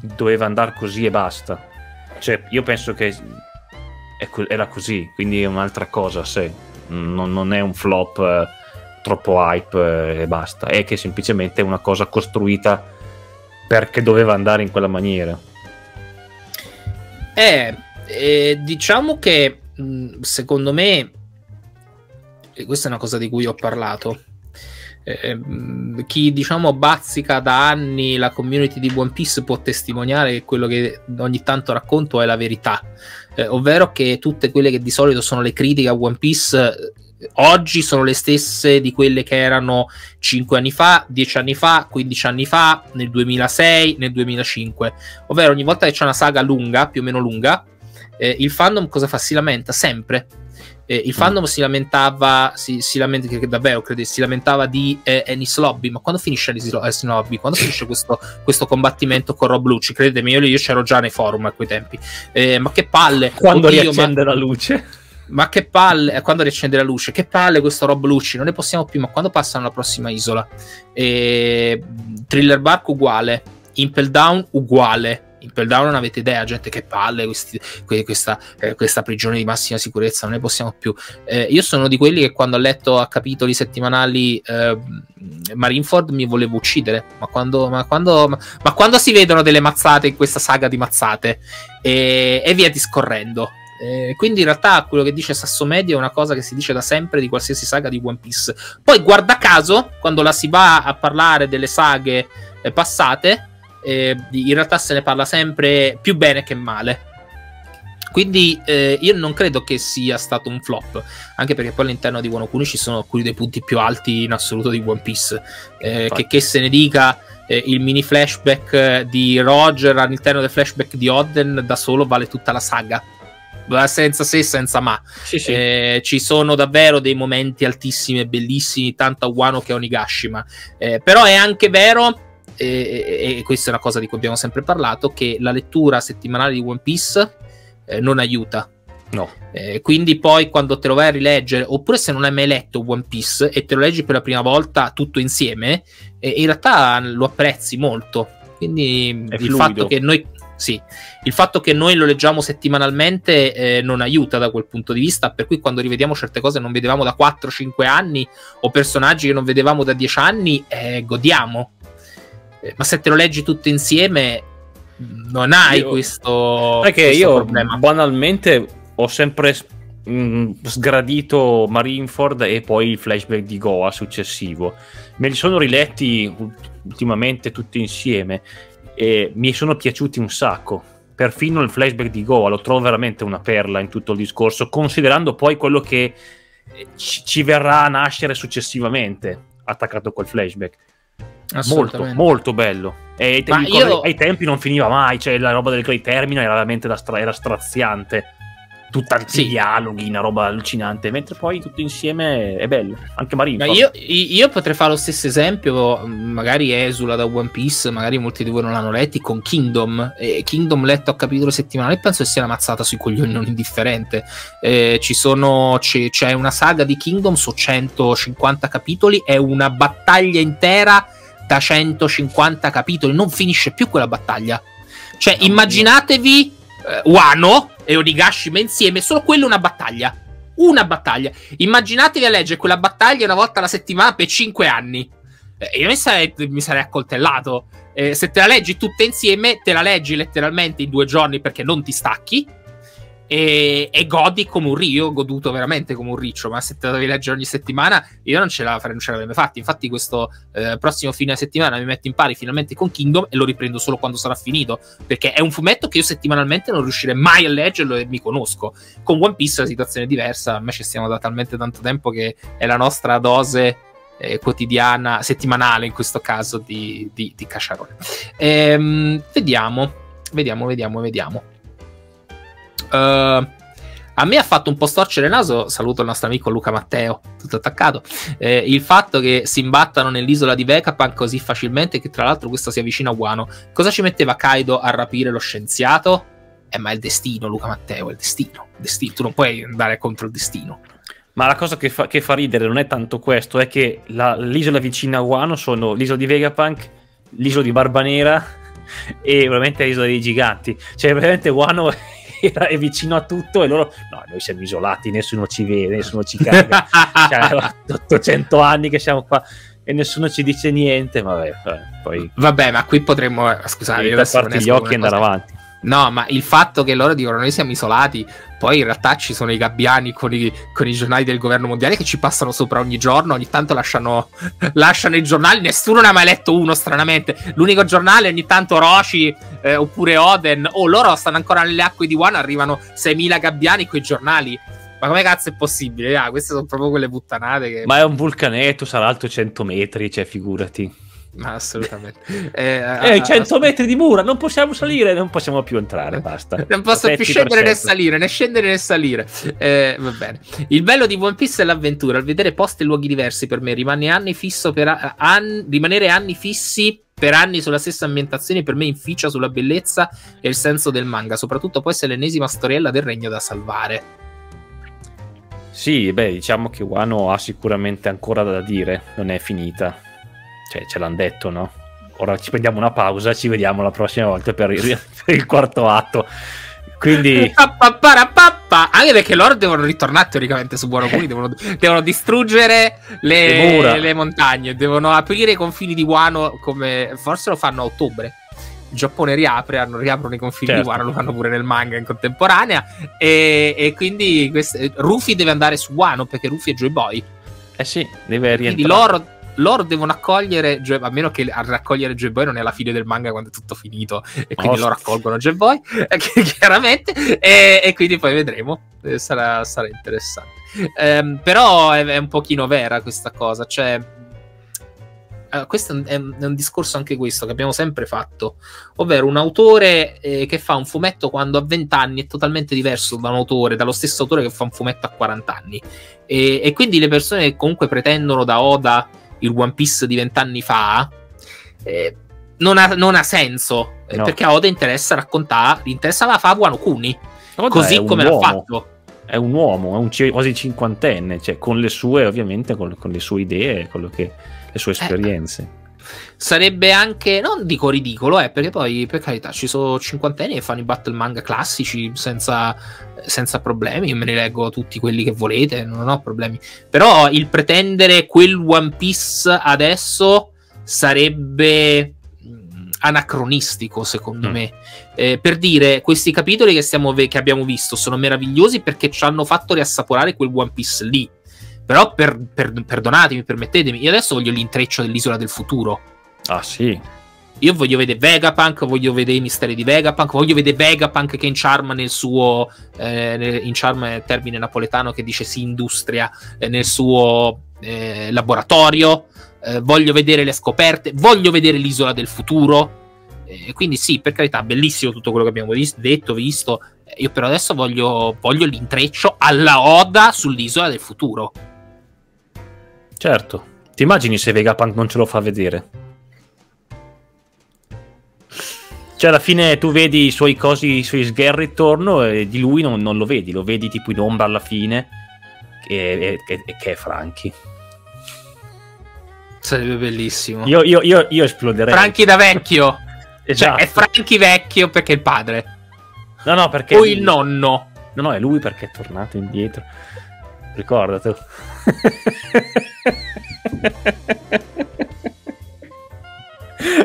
doveva andare così e basta. Cioè, io penso che era così, quindi è un'altra cosa sé. Non, non è un flop eh, troppo hype eh, e basta. È che semplicemente è una cosa costruita perché doveva andare in quella maniera. Eh, eh, diciamo che mh, secondo me, e questa è una cosa di cui ho parlato. eh, mh, chi diciamo bazzica da anni la community di One Piece può testimoniare che quello che ogni tanto racconto è la verità, eh, ovvero che tutte quelle che di solito sono le critiche a One Piece oggi sono le stesse di quelle che erano 5 anni fa, 10 anni fa, 15 anni fa, nel 2006, nel 2005 ovvero ogni volta che c'è una saga lunga, più o meno lunga, eh, il fandom cosa fa? Si lamenta sempre. Eh, il fandom si lamentava, si, si lamenta, che davvero credo, si lamentava di eh, Ennis Lobby, ma quando finisce Ennis Lo- Ennis Lobby? Quando finisce questo, questo combattimento con Rob Lucci? Credetemi, io, io c'ero già nei forum a quei tempi. Eh, ma che palle! Quando Oddio, riaccende la luce. Ma, che palle! eh, Quando riaccende la luce, che palle questo Rob Lucci, non ne possiamo più, ma quando passano alla prossima isola? Eh, Thriller Bark uguale, Impel Down uguale. Impel Down non avete idea, gente, che palle questi- que- questa, eh, questa prigione di massima sicurezza, non ne possiamo più. Eh, io sono di quelli che quando ho letto a capitoli settimanali eh, Marineford mi volevo uccidere, ma quando, ma, quando, ma, ma quando si vedono delle mazzate in questa saga di mazzate e, e via discorrendo. Eh, quindi in realtà quello che dice Sasso Medio è una cosa che si dice da sempre di qualsiasi saga di One Piece. Poi guarda caso, quando la si va a parlare delle saghe eh, passate, eh, in realtà se ne parla sempre più bene che male. Quindi eh, io non credo che sia stato un flop, anche perché poi all'interno di Wano Kuni ci sono alcuni dei punti più alti in assoluto di One Piece. Eh, che, che se ne dica eh, il mini flashback di Roger all'interno del flashback di Odden da solo vale tutta la saga. Va Senza se, senza ma. Sì, sì. Eh, ci sono davvero dei momenti altissimi e bellissimi, tanto a Wano che a Onigashima. Eh, però è anche vero e, e, questa è una cosa di cui abbiamo sempre parlato, che la lettura settimanale di One Piece eh, non aiuta. No. Eh, quindi poi quando te lo vai a rileggere, oppure se non hai mai letto One Piece e te lo leggi per la prima volta tutto insieme, eh, in realtà lo apprezzi molto. Quindi È il fluido. fatto che noi sì, il fatto che noi lo leggiamo settimanalmente eh, non aiuta da quel punto di vista, per cui quando rivediamo certe cose non vedevamo da 4-5 anni o personaggi che non vedevamo da 10 anni, eh, godiamo. Eh, ma se te lo leggi tutto insieme non hai Io- questo, che questo io problema. banalmente ho sempre mh, sgradito Marineford e poi il flashback di Goa successivo. Me li sono riletti ultimamente tutti insieme e mi sono piaciuti un sacco. Perfino il flashback di Goa lo trovo veramente una perla in tutto il discorso, considerando poi quello che eh, ci verrà a nascere successivamente attaccato a quel flashback. Molto, Assolutamente. molto bello. E ai, te- Ma mi ricordo- io- ai tempi non finiva mai, cioè la roba del Great Terminal era veramente da stra- era straziante. Tutta Sì. i dialoghi, una roba allucinante, mentre poi tutto insieme è bello. Anche Ma Marineford. io, io potrei fare lo stesso esempio, magari esula da One Piece, magari molti di voi non l'hanno letti, con Kingdom. E Kingdom letto a capitolo settimanale penso che sia una mazzata sui coglioni non indifferente. Eh, ci sono, c'è, c'è una saga di Kingdom su 150 capitoli, è una battaglia intera da 150 capitoli, non finisce più quella battaglia. Cioè, immaginatevi eh, Wano e Onigashima insieme, solo quella è una battaglia. Una battaglia. Immaginatevi a leggere quella battaglia una volta alla settimana per 5 anni. Eh, io mi sarei, mi sarei accoltellato. Eh, se te la leggi tutte insieme, te la leggi letteralmente in due giorni perché non ti stacchi. E, e godi come un riccio. Io ho goduto veramente come un riccio. Ma se te la devi leggere ogni settimana, io non ce la farei, non ce l'avrei mai fatta. Infatti, questo eh, prossimo fine settimana mi metto in pari finalmente con Kingdom e lo riprendo solo quando sarà finito. Perché è un fumetto che io settimanalmente non riuscirei mai a leggerlo e mi conosco. Con One Piece la situazione è diversa. A me ci stiamo da talmente tanto tempo che è la nostra dose eh, quotidiana, settimanale in questo caso, di, di, di Cacciarone. Ehm, vediamo, vediamo, vediamo, vediamo. Eh, a me ha fatto un po' storcere il naso, saluto il nostro amico Luca Matteo, tutto attaccato, eh, il fatto che si imbattano nell'isola di Vegapunk così facilmente che tra l'altro questo si avvicina a Wano. Cosa ci metteva Kaido a rapire lo scienziato? Eh, ma è il destino, Luca Matteo, è il destino. il destino. Tu non puoi andare contro il destino. Ma la cosa che fa, che fa ridere non è tanto questo, è che la- l'isola vicina a Wano sono l'isola di Vegapunk, l'isola di Barbanera e veramente l'isola dei giganti. Cioè, veramente Wano era, è vicino a tutto e loro... No, noi siamo isolati, nessuno ci vede, nessuno ci caga. cioè, 800 anni che siamo qua e nessuno ci dice niente, vabbè, vabbè, poi... Vabbè, ma qui potremmo. eh, Scusate, io adesso gli occhi e andare avanti. No, ma il fatto che loro dicono noi siamo isolati, poi in realtà ci sono i gabbiani con i, con i giornali del governo mondiale che ci passano sopra ogni giorno, ogni tanto lasciano, lasciano i giornali, nessuno ne ha mai letto uno stranamente. L'unico giornale ogni tanto Roshi eh, oppure Oden, o loro stanno ancora nelle acque di Wano, arrivano 6.000 gabbiani con i giornali. Ma come cazzo è possibile? Ah, queste sono proprio quelle puttanate che... Ma è un vulcanetto, sarà alto 100 metri, cioè figurati. Ma assolutamente. Eh, Eh, ah, 100 metri di mura, non possiamo salire, non possiamo più entrare, basta. Non posso più scendere né salire, né scendere né salire. Eh, va bene. Il bello di One Piece è l'avventura. Al vedere posti e luoghi diversi per me rimane anni fisso per an- rimanere anni fissi per anni sulla stessa ambientazione per me inficia sulla bellezza e il senso del manga, soprattutto poi se è l'ennesima storiella del regno da salvare. Sì, beh, diciamo che Wano ha sicuramente ancora da dire, non è finita. Cioè, ce l'hanno detto, no? Ora ci prendiamo una pausa, ci vediamo la prossima volta per il, per il quarto atto. Quindi. Anche perché loro devono ritornare teoricamente su Buono Kuni, devono, devono distruggere le, Le le montagne, devono aprire i confini di Wano come forse lo fanno a ottobre. Il Giappone riapre, hanno- riaprono i confini Certo. di Wano, lo fanno pure nel manga in contemporanea. E, e quindi quest- Rufy deve andare su Wano perché Rufy è Joy Boy. eh sì, deve Quindi rientrare. loro, loro devono accogliere, Joy- a meno che a raccogliere Joy Boy non è la fine del manga quando è tutto finito, e quindi Oh, loro accolgono Joy Boy, chi- chiaramente, e, e quindi poi vedremo, Eh, sarà, sarà interessante. Ehm, però è, è un pochino vera questa cosa, cioè... eh, questo è un, è un- è un discorso anche questo che abbiamo sempre fatto, ovvero un autore eh, che fa un fumetto quando ha 20 anni è totalmente diverso da un autore, dallo stesso autore che fa un fumetto a 40 anni. E, e quindi le persone che comunque pretendono da Oda il One Piece di vent'anni fa, eh, non ha, non ha senso. No. Perché a Oda interessa raccontare, gli interessava fare Wano Kuni. Oda Così come l'ha fatto. È un uomo, è un ci- quasi cinquantenne, cioè con le sue, ovviamente, con, con le sue idee, quello che, le sue esperienze. Sarebbe anche, non dico ridicolo, eh, perché poi per carità ci sono cinquantenni che fanno i battle manga classici senza, senza problemi. Me ne leggo tutti quelli che volete, non ho problemi. Però il pretendere quel One Piece adesso sarebbe mm, anacronistico, secondo Mm. me. Eh, per dire, questi capitoli che, stiamo che abbiamo visto sono meravigliosi perché ci hanno fatto riassaporare quel One Piece lì. Però, per- per- perdonatemi, permettetemi, io adesso voglio l'intreccio dell'isola del futuro. Ah sì, Io voglio vedere Vegapunk, voglio vedere i misteri di Vegapunk, voglio vedere Vegapunk che inciarma nel suo. Eh, nel- inciarma è il termine napoletano che dice sì, industria, eh, nel suo eh, laboratorio. Eh, voglio vedere le scoperte, voglio vedere l'isola del futuro. Eh, quindi, sì, per carità, bellissimo tutto quello che abbiamo vis- detto, visto. Eh, Io, però, adesso voglio, voglio l'intreccio alla Oda sull'isola del futuro. Certo. Ti immagini se Vegapunk non ce lo fa vedere? Cioè, alla fine tu vedi i suoi cosi, i suoi sgherri intorno e di lui non, non lo vedi, lo vedi tipo in ombra alla fine, che, che- che è Franchi. Sarebbe bellissimo. Io, io, io, io esploderei. Franchi da vecchio. Esatto. Cioè, è Franchi vecchio perché è il padre. No, no, perché... o il nonno. No, no, è lui perché è tornato indietro. Ricordate.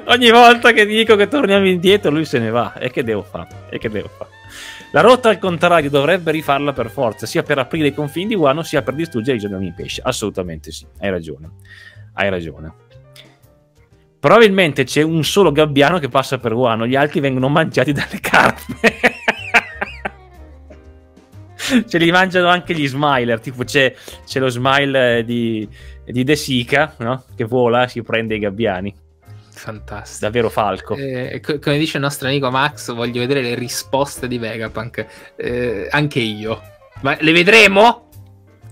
Ogni volta che dico che torniamo indietro, lui se ne va. E che devo fare? E che devo fare? La rotta al contrario dovrebbe rifarla per forza, sia per aprire i confini di Wano, sia per distruggere i giorni pesce. Assolutamente sì, hai ragione. Hai ragione. Probabilmente c'è un solo gabbiano che passa per Wano, gli altri vengono mangiati dalle carpe. Ce li mangiano anche gli smiler, tipo c'è, c'è lo smile eh, di, di De Sica, no? Che vola, si prende i gabbiani. Fantastico. Davvero falco. Eh, co- come dice il nostro amico Max, voglio vedere le risposte di Vegapunk. Eh, anche io. Ma le vedremo?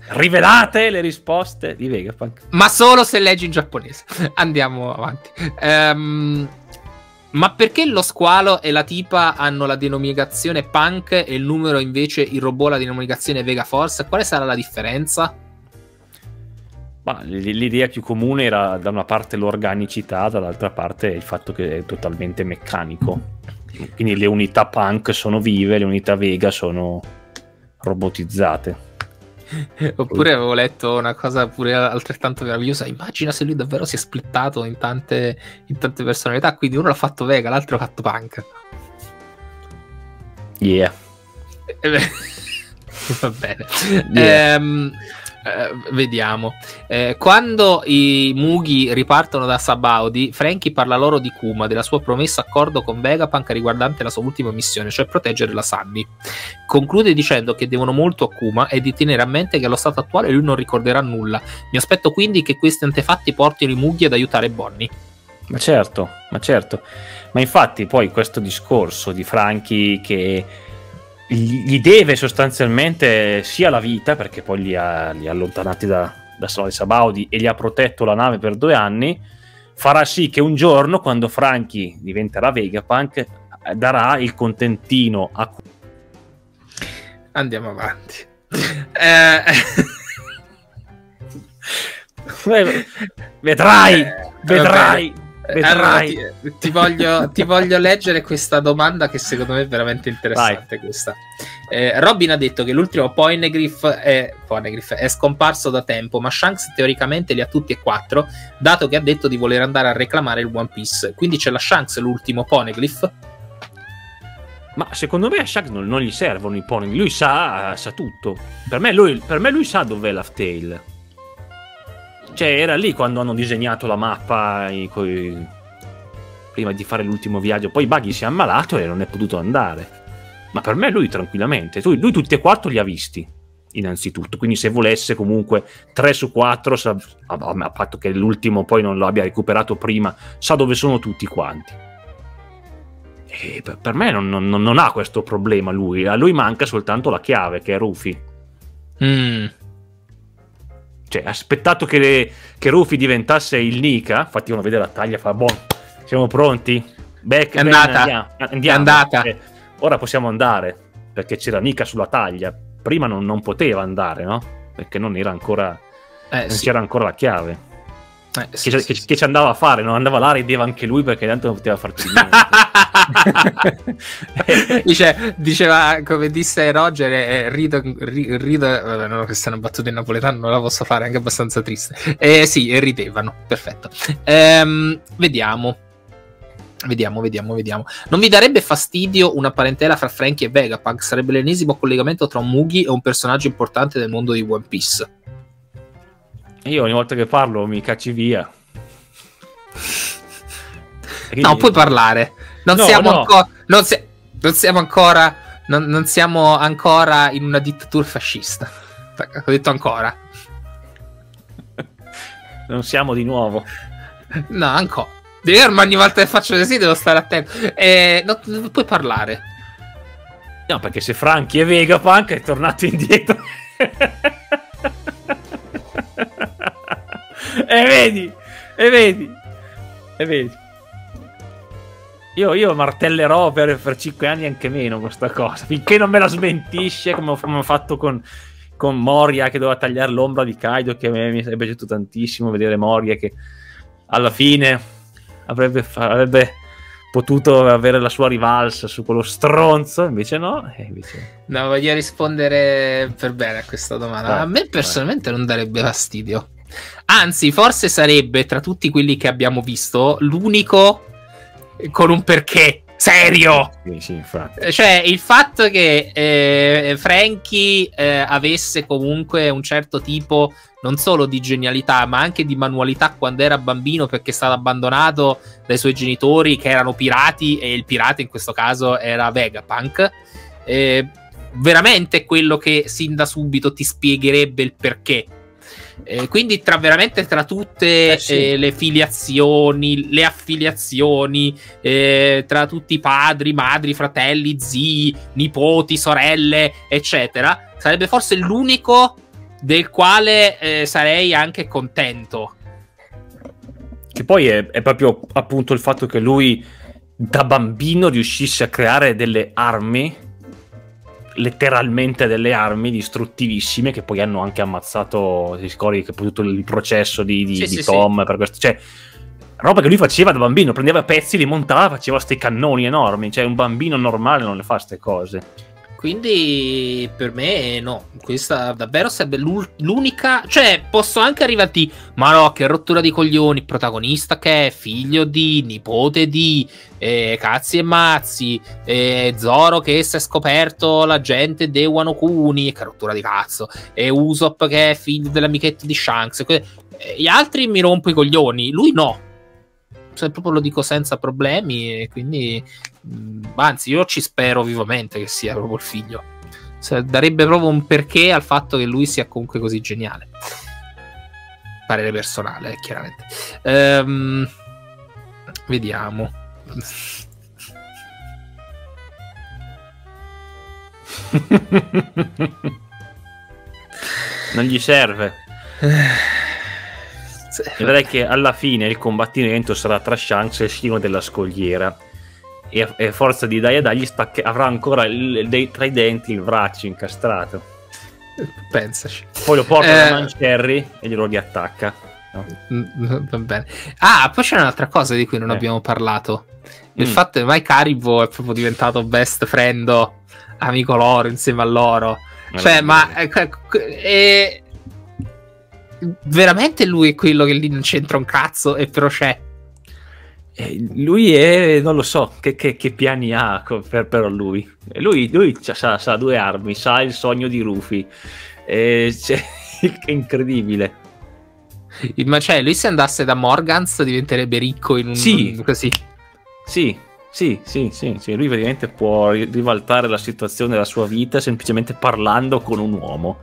Rivelate le risposte di Vegapunk. Ma solo se leggi in giapponese. Andiamo avanti. Ehm, ma perché lo squalo e la tipa hanno la denominazione Punk e il numero invece il robot la denominazione Vega Force? Quale sarà la differenza? Ma l'idea più comune era da una parte l'organicità, dall'altra parte il fatto che è totalmente meccanico. Quindi le unità punk sono vive, le unità Vega sono robotizzate. Oppure avevo letto una cosa pure altrettanto meravigliosa. Immagina se lui davvero si è splittato in tante, in tante personalità. Quindi uno l'ha fatto Vega, l'altro l'ha fatto Punk. Yeah. Va bene. Yeah. Ehm, eh, vediamo. Eh, quando i Mugi ripartono da Sabaudi, Franky parla loro di Kuma, della sua promessa accordo con Vegapunk riguardante la sua ultima missione, cioè proteggere la Sandy. Conclude dicendo che devono molto a Kuma e di tenere a mente che allo stato attuale lui non ricorderà nulla. Mi aspetto quindi che questi antefatti portino i Mugi ad aiutare Bonnie. Ma certo, ma certo. Ma infatti poi questo discorso di Franchi che gli deve sostanzialmente sia la vita, perché poi li ha, li ha allontanati da, da Sole Sabaudi e gli ha protetto la nave per due anni, farà sì che un giorno, quando Franchi diventerà Vegapunk, darà il contentino a Andiamo avanti. Eh, Vedrai, vedrai, Eh, vedrai. Allora, ti, ti voglio, ti voglio leggere questa domanda che secondo me è veramente interessante. Eh, Robin ha detto che l'ultimo Ponegriff è, Ponegriff è scomparso da tempo, ma Shanks teoricamente li ha tutti e quattro, dato che ha detto di voler andare a reclamare il One Piece. Quindi c'è la Shanks l'ultimo Poneglyph. Ma secondo me a Shaq non, non gli servono i pony, lui sa, sa tutto. Per me lui, per me lui sa dov'è Tale. Cioè, era lì quando hanno disegnato la mappa coi- prima di fare l'ultimo viaggio. Poi Buggy si è ammalato e non è potuto andare. Ma per me lui tranquillamente. Lui, lui tutti e quattro li ha visti, innanzitutto. Quindi se volesse comunque 3 su 4, sa, a, a patto che l'ultimo poi non lo abbia recuperato prima, sa dove sono tutti quanti. E per me non, non- non ha questo problema lui. A lui manca soltanto la chiave, che è Rufy. Mm. Cioè, aspettato che, che Rufy diventasse il Nika, infatti uno vede la taglia e fa, boh, Siamo pronti? Back, è andata. Andiamo. andiamo. È andata. Eh, ora possiamo andare perché c'era mica sulla taglia. Prima non, non poteva andare, no? Perché non era ancora. Eh, non sì. c'era ancora la chiave. Eh, sì, che, sì, che, che, ci andava a fare? Non andava là, rideva anche lui perché tanto non poteva far più niente. Dice, diceva, come disse Roger, eh, rido, rido vabbè, no, questa è una battuta in napoletano, non la posso fare, è anche abbastanza triste. Eh, sì, e ridevano, perfetto. Ehm, vediamo. Vediamo, vediamo, vediamo. Non vi darebbe fastidio una parentela fra Frankie e Vegapunk? Sarebbe l'ennesimo collegamento tra un Mugi e un personaggio importante del mondo di One Piece. Io ogni volta che parlo mi cacci via. Quindi... No, puoi parlare. Non no, siamo no. ancora. Non, si... non, siamo ancora. Non, non, siamo ancora in una dittatura fascista. Ho detto ancora. Non siamo di nuovo. No, ancora. Io ogni volta che faccio così devo stare attento. Eh, non, non puoi parlare. No, perché se Franchi e Vegapunk è tornato indietro. e vedi, e vedi, e vedi. Io, io martellerò per, per 5 anni anche meno questa cosa, finché non me la smentisce come ho, come ho fatto con, con, Moria che doveva tagliare l'ombra di Kaido, che a me mi sarebbe piaciuto tantissimo vedere Moria che alla fine avrebbe, avrebbe potuto avere la sua rivalsa su quello stronzo, invece no. Invece... No, voglio rispondere per bene a questa domanda. Vai, a me personalmente vai. non darebbe fastidio. Anzi, forse sarebbe tra tutti quelli che abbiamo visto l'unico con un perché serio. Sì, sì, infatti. Cioè, il fatto che eh, Frankie eh, avesse comunque un certo tipo non solo di genialità, ma anche di manualità quando era bambino perché è stato abbandonato dai suoi genitori che erano pirati e il pirata in questo caso era Vegapunk. Eh, veramente quello che sin da subito ti spiegherebbe il perché eh, quindi tra veramente tra tutte eh sì. eh, le filiazioni, le affiliazioni, eh, tra tutti i padri, madri, fratelli, zii, nipoti, sorelle, eccetera, sarebbe forse l'unico del quale eh, sarei anche contento. Che poi è, è proprio appunto il fatto che lui da bambino riuscisse a creare delle armi letteralmente delle armi distruttivissime che poi hanno anche ammazzato, si ricordi che poi tutto il processo di, di, sì, di sì, Tom sì. per questo, cioè roba che lui faceva da bambino, prendeva pezzi, li montava, faceva questi cannoni enormi, cioè un bambino normale non le fa queste cose. Quindi per me no, questa davvero sarebbe l'unica, cioè posso anche arrivarti, ma no, che rottura di coglioni, protagonista che è figlio di, nipote di, eh, cazzi e mazzi, eh, Zoro che si è scoperto la gente dei Wano Kuni, che rottura di cazzo, e Usopp che è figlio dell'amichetto di Shanks, eh, gli altri mi rompo i coglioni, lui no, proprio lo dico senza problemi e quindi mh, anzi io ci spero vivamente che sia proprio il figlio. Cioè, darebbe proprio un perché al fatto che lui sia comunque così geniale. Parere personale chiaramente. Ehm, vediamo. Non gli serve e vedrai che alla fine il combattimento sarà tra Shanks e il Shino della scogliera. E a, forza di dai e dai stacche- avrà ancora il, dei, tra i denti il braccio incastrato. Pensaci. Poi lo porta eh... da Mancherry e glielo riattacca. No. Mm, va bene. Ah, poi c'è un'altra cosa di cui non eh. abbiamo parlato. Il mm. fatto che Mike Haribo è proprio diventato best friend, amico loro insieme a loro. Cioè, ma eh, eh, veramente lui è quello che lì non c'entra un cazzo e però c'è. Eh, lui è, non lo so, che, che, che piani ha per, però lui. Lui, lui sa, sa, due armi, sa il sogno di Rufy. Eh, è incredibile. Ma cioè, lui se andasse da Morgans diventerebbe ricco in un... Sì, così. Sì, sì, sì, sì, sì, lui veramente può rivaltare la situazione della sua vita semplicemente parlando con un uomo.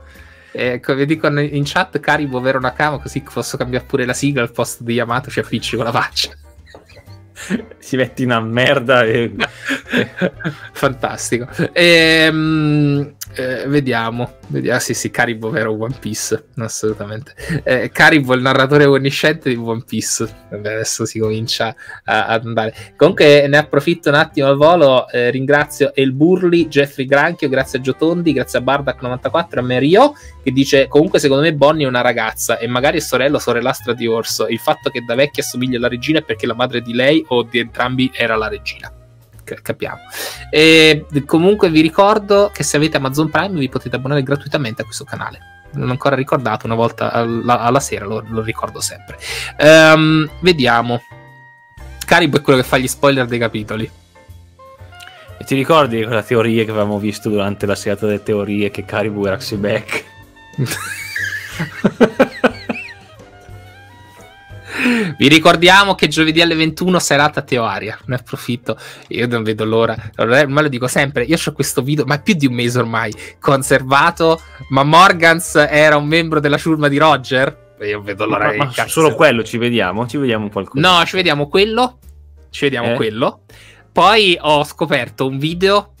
Eh, come dicono in chat, Caribo avere una cama così posso cambiare pure la sigla al posto di Yamato ci appicci con la faccia. si mette una merda e... fantastico ehm, Eh, vediamo, vediamo. Ah, sì, sì, Caribou vero One Piece, assolutamente. Eh, Caribou è il narratore onnisciente di One Piece. Vabbè, adesso si comincia ad andare. Comunque ne approfitto un attimo al volo. Eh, ringrazio El Burli, Jeffrey Granchio, grazie a Giotondi, grazie a Bardak94, a Merio, che dice comunque secondo me Bonnie è una ragazza e magari è sorella o sorellastra di Orso. Il fatto che da vecchia assomiglia alla regina è perché la madre di lei o di entrambi era la regina capiamo. E comunque vi ricordo che se avete Amazon Prime vi potete abbonare gratuitamente a questo canale. Non ho ancora ricordato, una volta alla, alla sera lo, lo, ricordo sempre. Um, vediamo. Caribo è quello che fa gli spoiler dei capitoli. E ti ricordi quella teoria che avevamo visto durante la serata delle teorie che Caribou era Xebec? Vi ricordiamo che giovedì alle 21 serata Teoaria. Ne approfitto. Io non vedo l'ora. Ormai lo dico sempre. Io ho questo video, ma più di un mese ormai, conservato. Ma Morgans era un membro della ciurma di Roger. Io vedo l'ora. Ma, ma solo quello ci vediamo? Ci vediamo qualcosa? No, ci vediamo quello. Ci vediamo eh? quello. Poi ho scoperto un video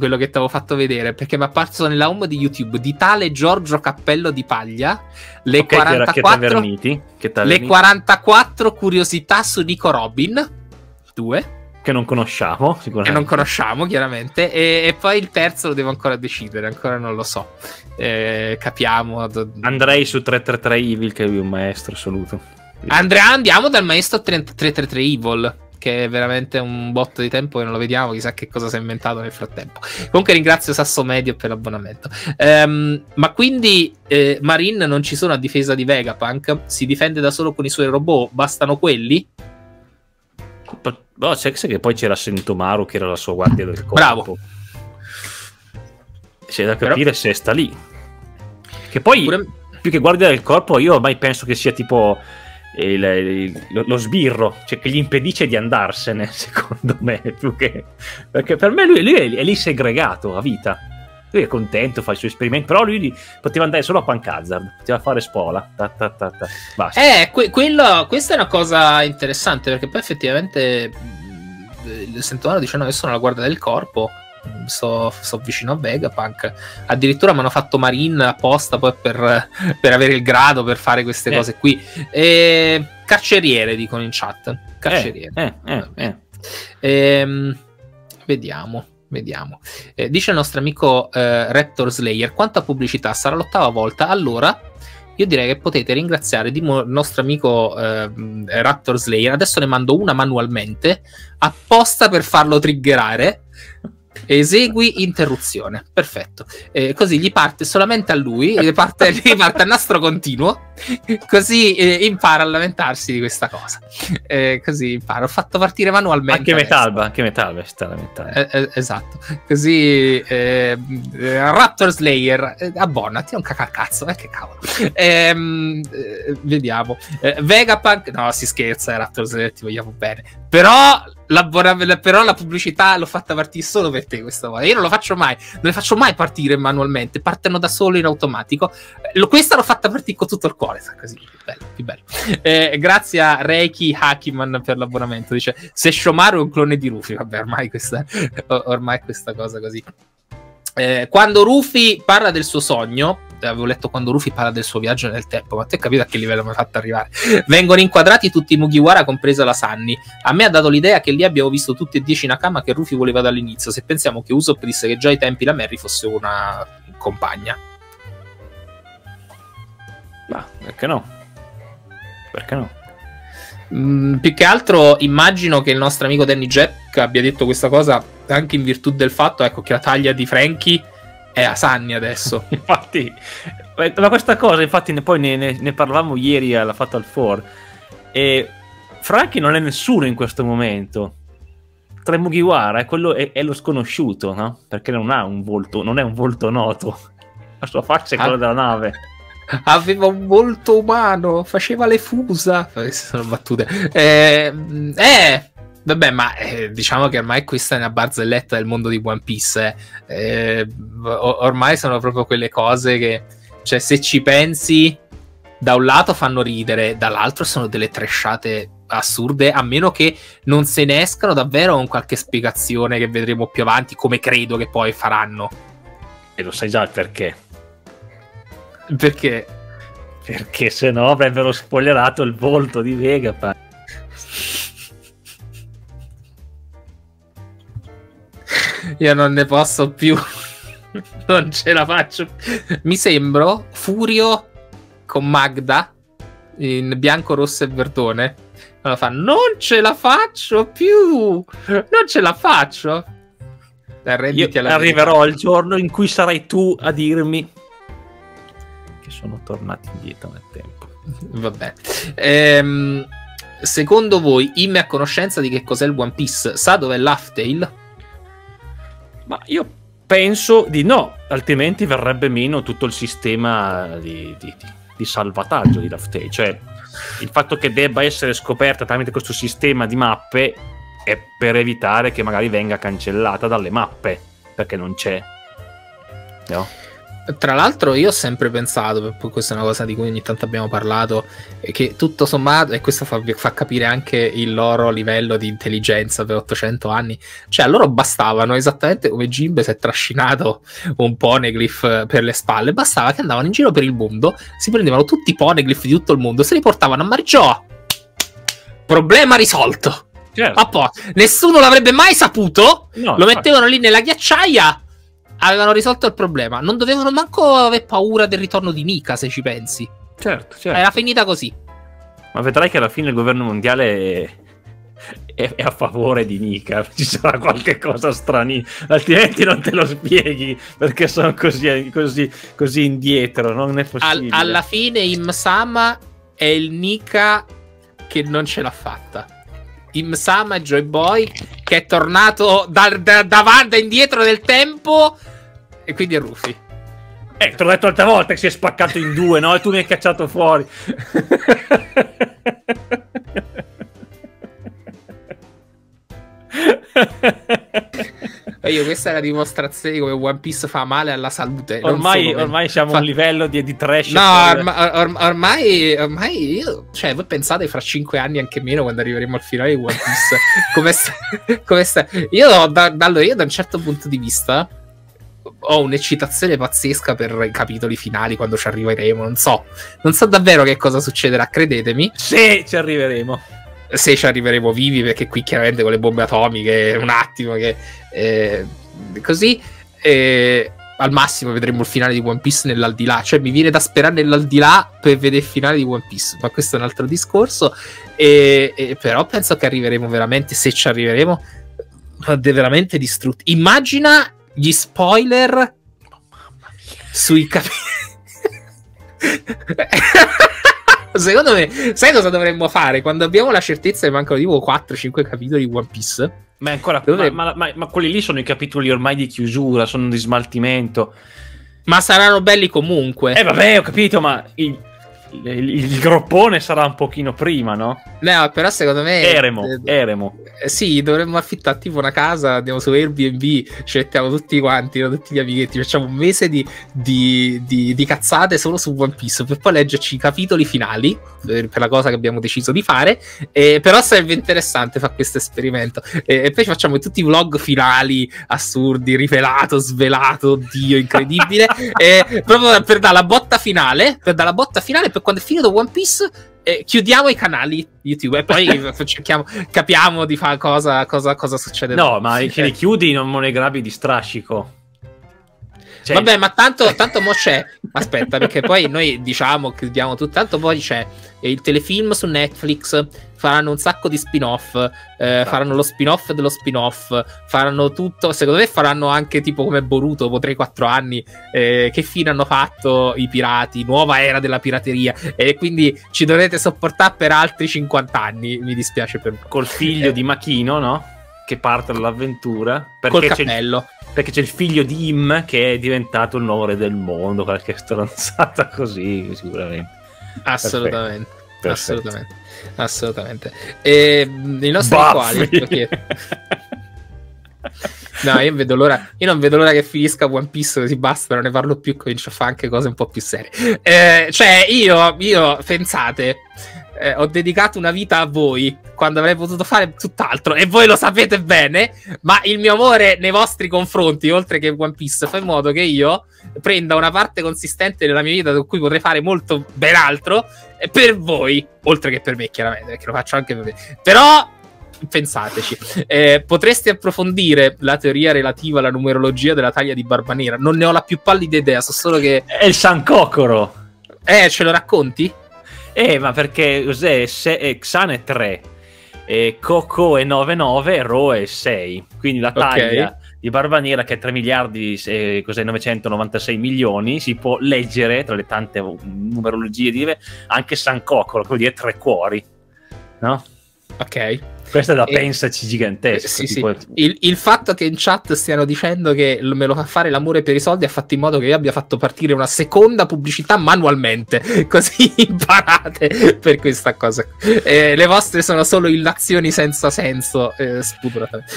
quello che ti avevo fatto vedere perché mi è apparso nella home di YouTube di tale Giorgio Cappello di Paglia le, okay, 44, che che le 44 curiosità su Nico Robin 2 che non conosciamo sicuramente. Che non conosciamo chiaramente. E, e, poi il terzo lo devo ancora decidere ancora non lo so. Eh, capiamo andrei su 333 Evil che è un maestro assoluto. Andrea andiamo dal maestro 333 Evil che è veramente un botto di tempo che non lo vediamo, chissà che cosa si è inventato nel frattempo. Comunque ringrazio Sasso Medio per l'abbonamento. Um, ma quindi eh, Marin non ci sono a difesa di Vegapunk? Si difende da solo con i suoi robot? Bastano quelli? No, c'è che poi c'era Sentomaru che era la sua guardia del corpo. Bravo. C'è da capire Però... se sta lì. Che poi, Pure... più che guardia del corpo, io ormai penso che sia tipo il, il, lo, lo, sbirro, cioè che gli impedisce di andarsene, secondo me, più che... perché per me lui, lui è, è, lì segregato a vita. Lui è contento, fa i suoi esperimenti, però lui poteva andare solo a Pancazard, poteva fare spola. Ta, ta, ta. Eh, que- quello, questa è una cosa interessante perché poi effettivamente il Sentonaro dice no, io sono la guardia del corpo sto, sto, vicino a Vegapunk. Addirittura mi hanno fatto Marine apposta poi per, per, avere il grado per fare queste eh. cose qui. E, carceriere dicono in chat. Carceriere. Eh, eh, eh, ehm, vediamo. Vediamo. Eh, dice il nostro amico eh, Raptor Slayer: Quanta pubblicità? Sarà l'ottava volta. Allora, io direi che potete ringraziare di mo- il nostro amico eh, Raptor Slayer. Adesso ne mando una manualmente apposta per farlo triggerare. Esegui interruzione. Perfetto. Eh, così gli parte solamente a lui, gli parte, gli parte a nastro continuo, così eh, impara a lamentarsi di questa cosa. Eh, così impara. Ho fatto partire manualmente. Anche Metalba, anche Metalba sta lamentando. Eh, eh, esatto. Così eh, Raptor Slayer, abbonati, non cacacazzo, eh, che cavolo. Ehm, vediamo. Vegapunk, no, si scherza, Raptor Slayer, ti vogliamo bene. Però però la pubblicità l'ho fatta partire solo per te questa volta. Io non lo faccio mai, non le faccio mai partire manualmente, partono da solo in automatico. Lo, questa l'ho fatta partire con tutto il cuore, così, più bello, più bello. Eh, grazie a Reiki Hakiman per l'abbonamento. Dice, se Shomaru è un clone di Rufy, vabbè, ormai questa, ormai questa cosa così. Eh, quando Rufy parla del suo sogno, avevo letto quando Rufy parla del suo viaggio nel tempo, ma te capito a che livello mi ha fatto arrivare? Vengono inquadrati tutti i Mugiwara, compresa la Sunny. A me ha dato l'idea che lì abbiamo visto tutti e dieci Nakama che Rufy voleva dall'inizio, se pensiamo che Usopp disse che già ai tempi la Mary fosse una compagna. Ma perché no? Perché no? Mm, più che altro immagino che il nostro amico Danny Jack abbia detto questa cosa anche in virtù del fatto ecco, che la taglia di Frankie è a Sanni adesso. infatti, ma questa cosa, infatti, poi ne, ne, ne parlavamo ieri alla Fatal 4. E Frankie non è nessuno in questo momento. Tra Mugiwara è, quello, è, è, lo sconosciuto, no? Perché non ha un volto, non è un volto noto. La sua faccia è quella ah. della nave. Aveva un volto umano, faceva le fusa. Queste sono battute. Eh, eh Vabbè, ma eh, diciamo che ormai questa è una barzelletta del mondo di One Piece. Eh. Eh, ormai sono proprio quelle cose che, cioè, se ci pensi, da un lato fanno ridere, dall'altro sono delle tresciate assurde, a meno che non se ne escano davvero con qualche spiegazione che vedremo più avanti, come credo che poi faranno. E lo sai già il perché. Perché? Perché se no avrebbero spoilerato il volto di Vegapunk. Io non ne posso più. non ce la faccio. Mi sembro Furio con Magda in bianco, rosso e verdone. Allora fa: Non ce la faccio più. Non ce la faccio. Io arriverò il giorno in cui sarai tu a dirmi che sono tornati indietro nel tempo. Vabbè. Ehm, secondo voi, Imme a conoscenza di che cos'è il One Piece? Sa dov'è l'Aftail? Ma io penso di no, altrimenti verrebbe meno tutto il sistema di, di, di salvataggio di Laftale. Cioè, il fatto che debba essere scoperta tramite questo sistema di mappe è per evitare che magari venga cancellata dalle mappe, perché non c'è. No? Tra l'altro, io ho sempre pensato, questa è una cosa di cui ogni tanto abbiamo parlato, che tutto sommato, e questo fa, fa, capire anche il loro livello di intelligenza per 800 anni, cioè a loro bastavano esattamente come Jimbe si è trascinato un poneglyph per le spalle, bastava che andavano in giro per il mondo, si prendevano tutti i poneglyph di tutto il mondo, se li portavano a Margioa. Problema risolto. Certo. Nessuno l'avrebbe mai saputo, no, lo mettevano lì nella ghiacciaia avevano risolto il problema. Non dovevano manco avere paura del ritorno di Nika, se ci pensi. Certo, certo. Era finita così. Ma vedrai che alla fine il governo mondiale è, è a favore di Nika. Ci sarà qualche cosa strana, altrimenti non te lo spieghi perché sono così, così, così indietro. Non è possibile. Al, alla fine, Imsama è il Nika che non ce l'ha fatta. Imsama Joy Boy che è tornato da, da, da, da indietro nel tempo e quindi è Rufy. Eh, te l'ho detto l'altra volta che si è spaccato in due, no? E tu mi hai cacciato fuori. io questa è la dimostrazione di come One Piece fa male alla salute. Ormai, ormai siamo fa... a un livello di, di trash. No, orma, or, ormai, ormai io, cioè, voi pensate fra cinque anni anche meno quando arriveremo al finale di One Piece. come, sta, come sta? Io, da, allora, io da un certo punto di vista ho un'eccitazione pazzesca per i capitoli finali quando ci arriveremo. Non so, non so davvero che cosa succederà, credetemi. Se ci arriveremo. Se ci arriveremo vivi, perché qui chiaramente con le bombe atomiche, un attimo che eh, così. Eh, al massimo vedremo il finale di One Piece nell'aldilà. Cioè, mi viene da sperare nell'aldilà per vedere il finale di One Piece. Ma questo è un altro discorso. E, e però penso che arriveremo veramente. Se ci arriveremo, veramente distrutti. Immagina gli spoiler sui capitoli. Secondo me, sai cosa dovremmo fare? Quando abbiamo la certezza che mancano tipo 4-5 capitoli di One Piece. Ma, ancora, Dove... ma, ma, ma, quelli lì sono i capitoli ormai di chiusura, sono di smaltimento. Ma saranno belli comunque. Eh, vabbè, ho capito, ma il, il, il groppone sarà un pochino prima, no? No, però secondo me. Eremo, eh, Eremo. Eh, sì, dovremmo affittare tipo una casa, andiamo su Airbnb, ci mettiamo tutti quanti, tutti gli amichetti, facciamo un mese di, di, di, di, cazzate solo su One Piece per poi leggerci i capitoli finali per la cosa che abbiamo deciso di fare. Eh, però sarebbe interessante fare questo esperimento. Eh, e poi facciamo tutti i vlog finali assurdi, rivelato, svelato, oddio, incredibile. proprio per dare la botta finale, per dare la botta finale, per quando è finito One Piece eh, chiudiamo i canali YouTube e poi cerchiamo, capiamo di fare cosa, cosa, cosa succede. No, ma se li chiudi non me ne gravi di strascico. Cioè... Vabbè, ma tanto, tanto mo c'è. Aspetta, perché poi noi diciamo chiudiamo tutto. Tanto poi c'è il telefilm su Netflix. Faranno un sacco di spin-off. Eh, faranno lo spin-off dello spin-off. Faranno tutto. Secondo me faranno anche tipo come Boruto dopo 3-4 anni. Eh, che fine hanno fatto i pirati? Nuova era della pirateria. E quindi ci dovrete sopportare per altri 50 anni. Mi dispiace per voi. Col figlio eh. di Machino, no? Che parte dall'avventura. Col cappello perché c'è il figlio di Im che è diventato il nuovo re del mondo, qualche stronzata così, sicuramente. Assolutamente. Perfetto. Assolutamente. Assolutamente. E i nostri quali? No, io, vedo l'ora, io non vedo l'ora che finisca One Piece così basta, non ne parlo più, comincio a fare anche cose un po' più serie. Eh, cioè, io, io, pensate, eh, ho dedicato una vita a voi quando avrei potuto fare tutt'altro e voi lo sapete bene, ma il mio amore nei vostri confronti, oltre che One Piece, fa in modo che io prenda una parte consistente della mia vita con cui potrei fare molto ben altro per voi, oltre che per me, chiaramente, perché lo faccio anche per me. Però pensateci. Eh, potresti approfondire la teoria relativa alla numerologia della taglia di Barba Nera? Non ne ho la più pallida idea, so solo che... È il San Cocoro. Eh, ce lo racconti? Eh, ma perché cos'è? Se, eh, Xan è 3, eh, Coco è 9,9, Ro è 6. Quindi la taglia okay. di Barba Nera, che è 3 miliardi, eh, cos'è, 996 milioni, si può leggere tra le tante numerologie di anche San che vuol dire tre cuori. No? Ok. Questa è da e, pensaci gigantesca. Sì, sì. Il, il, fatto che in chat stiano dicendo che me lo fa fare l'amore per i soldi ha fatto in modo che io abbia fatto partire una seconda pubblicità manualmente. Così imparate per questa cosa. Eh, le vostre sono solo illazioni senza senso. Eh, spudoratamente.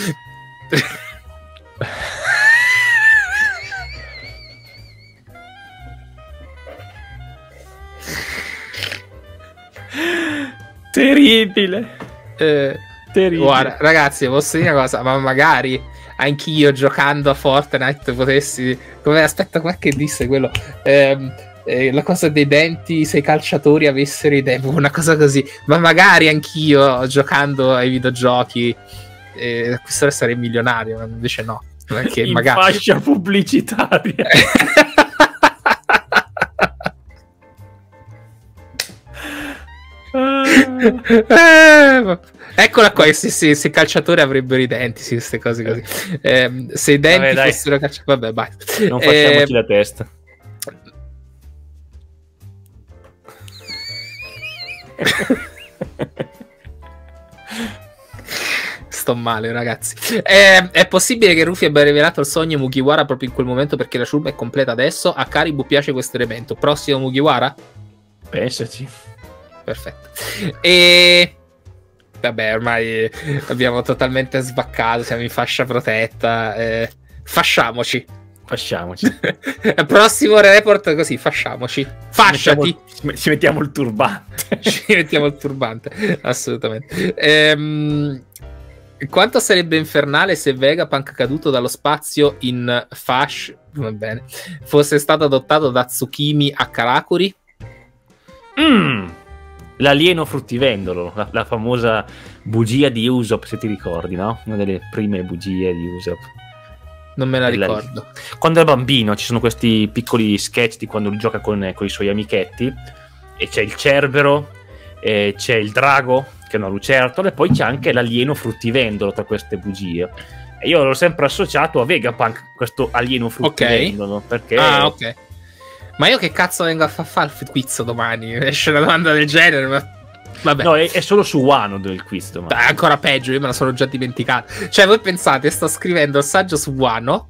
Terribile. Eh, Terribile. Guarda, ragazzi, posso dire una cosa, ma magari anch'io giocando a Fortnite potessi... Come aspetta, qua che disse quello... Ehm, eh, la cosa dei denti, se i calciatori avessero i denti, una cosa così. Ma magari anch'io giocando ai videogiochi, eh, questo sarei milionario, invece no. Perché In magari... fascia pubblicitaria. eh, Eccola qua, se, se, se calciatori avrebbero i denti, sì, queste cose così. Eh, se i denti Vabbè, fossero calciatori, vabbè, vai. Non facciamoci eh, la testa. Sto male, ragazzi. Eh, è possibile che Rufy abbia rivelato il sogno Mugiwara proprio in quel momento perché la ciurma è completa adesso? A Karibu piace questo elemento. Prossimo Mugiwara? Pensaci. Perfetto. E vabbè, ormai abbiamo totalmente sbaccato, siamo in fascia protetta. Eh, fasciamoci. Fasciamoci. Prossimo report così, fasciamoci. Fasciati. Ci mettiamo, ci mettiamo il turbante. ci mettiamo il turbante, assolutamente. Ehm, quanto sarebbe infernale se Vegapunk caduto dallo spazio in Fash, va bene, fosse stato adottato da Tsukimi a Karakuri? Mmm l'alieno fruttivendolo, la, la, famosa bugia di Usopp, se ti ricordi, no? Una delle prime bugie di Usopp. Non me la ricordo. Quando è bambino ci sono questi piccoli sketch di quando lui gioca con, con i suoi amichetti e c'è il cerbero, c'è il drago, che è una lucertola, e poi c'è anche l'alieno fruttivendolo tra queste bugie. E io l'ho sempre associato a Vegapunk, questo alieno fruttivendolo, okay. perché... Ah, ok ma io che cazzo vengo a far fare il quiz domani? Esce una domanda del genere, ma Vabbè. No, è, è, solo su Wano del quiz domani. Beh, ancora peggio, io me la sono già dimenticata. Cioè, voi pensate, sto scrivendo il saggio su Wano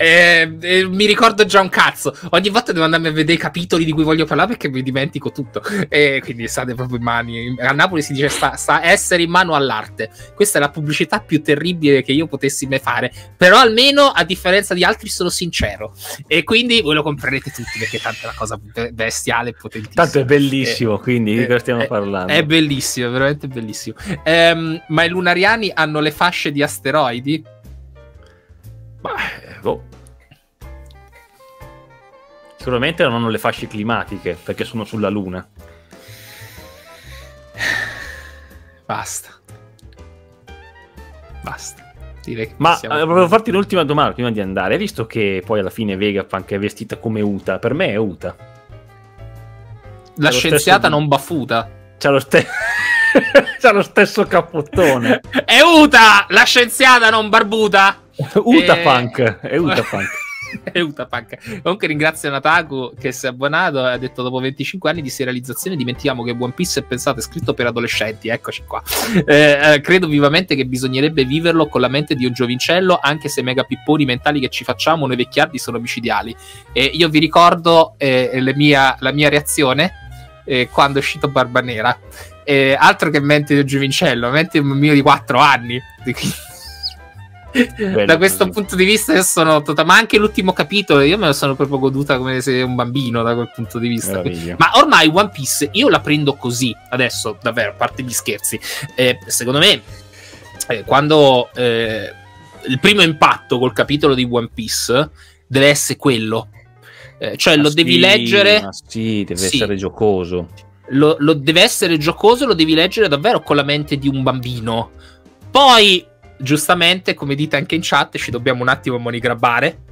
eh, eh, mi ricordo già un cazzo. Ogni volta devo andarmi a vedere i capitoli di cui voglio parlare perché mi dimentico tutto. E quindi state proprio in mani. A Napoli si dice sta, sta essere in mano all'arte. Questa è la pubblicità più terribile che io potessi mai fare. Però almeno, a differenza di altri, sono sincero. E quindi voi lo comprerete tutti perché tanto è una cosa bestiale e potentissima. Tanto è bellissimo, eh, quindi di eh, cosa stiamo eh, parlando? È bellissimo, è veramente bellissimo. Um, ma i lunariani hanno le fasce di asteroidi? Bah, Sicuramente non hanno le fasce climatiche perché sono sulla Luna. Basta. Basta. Ma eh, volevo farti l'ultima domanda prima di andare. Hai visto che poi alla fine Vegapunk è vestita come Uta? Per me è Uta. La C'è scienziata non baffuta. C'ha lo, ste... C'ha lo stesso cappottone. è Uta! La scienziata non barbuta! Uta e... Punk. È Uta Punk. Utapunk. Comunque ringrazio Nataku che si è abbonato e ha detto dopo 25 anni di serializzazione dimentichiamo che One Piece è pensato e scritto per adolescenti, eccoci qua. Eh, eh, credo vivamente che bisognerebbe viverlo con la mente di un giovincello anche se i mega pipponi mentali che ci facciamo noi vecchiardi sono micidiali. E io vi ricordo eh, mia, la mia reazione eh, quando è uscito Barba Nera. altro che mente di un giovincello, mente mio di 4 anni. da questo così. punto di vista io sono tota- ma anche l'ultimo capitolo io me lo sono proprio goduta come se un bambino da quel punto di vista. Ma ormai One Piece io la prendo così adesso davvero a parte gli scherzi. Eh, secondo me eh, quando eh, il primo impatto col capitolo di One Piece deve essere quello. Eh, cioè ma lo sì, devi leggere sì deve sì. essere giocoso. Lo, lo deve essere giocoso lo devi leggere davvero con la mente di un bambino. Poi giustamente, come dite anche in chat, ci dobbiamo un attimo monigrabbare.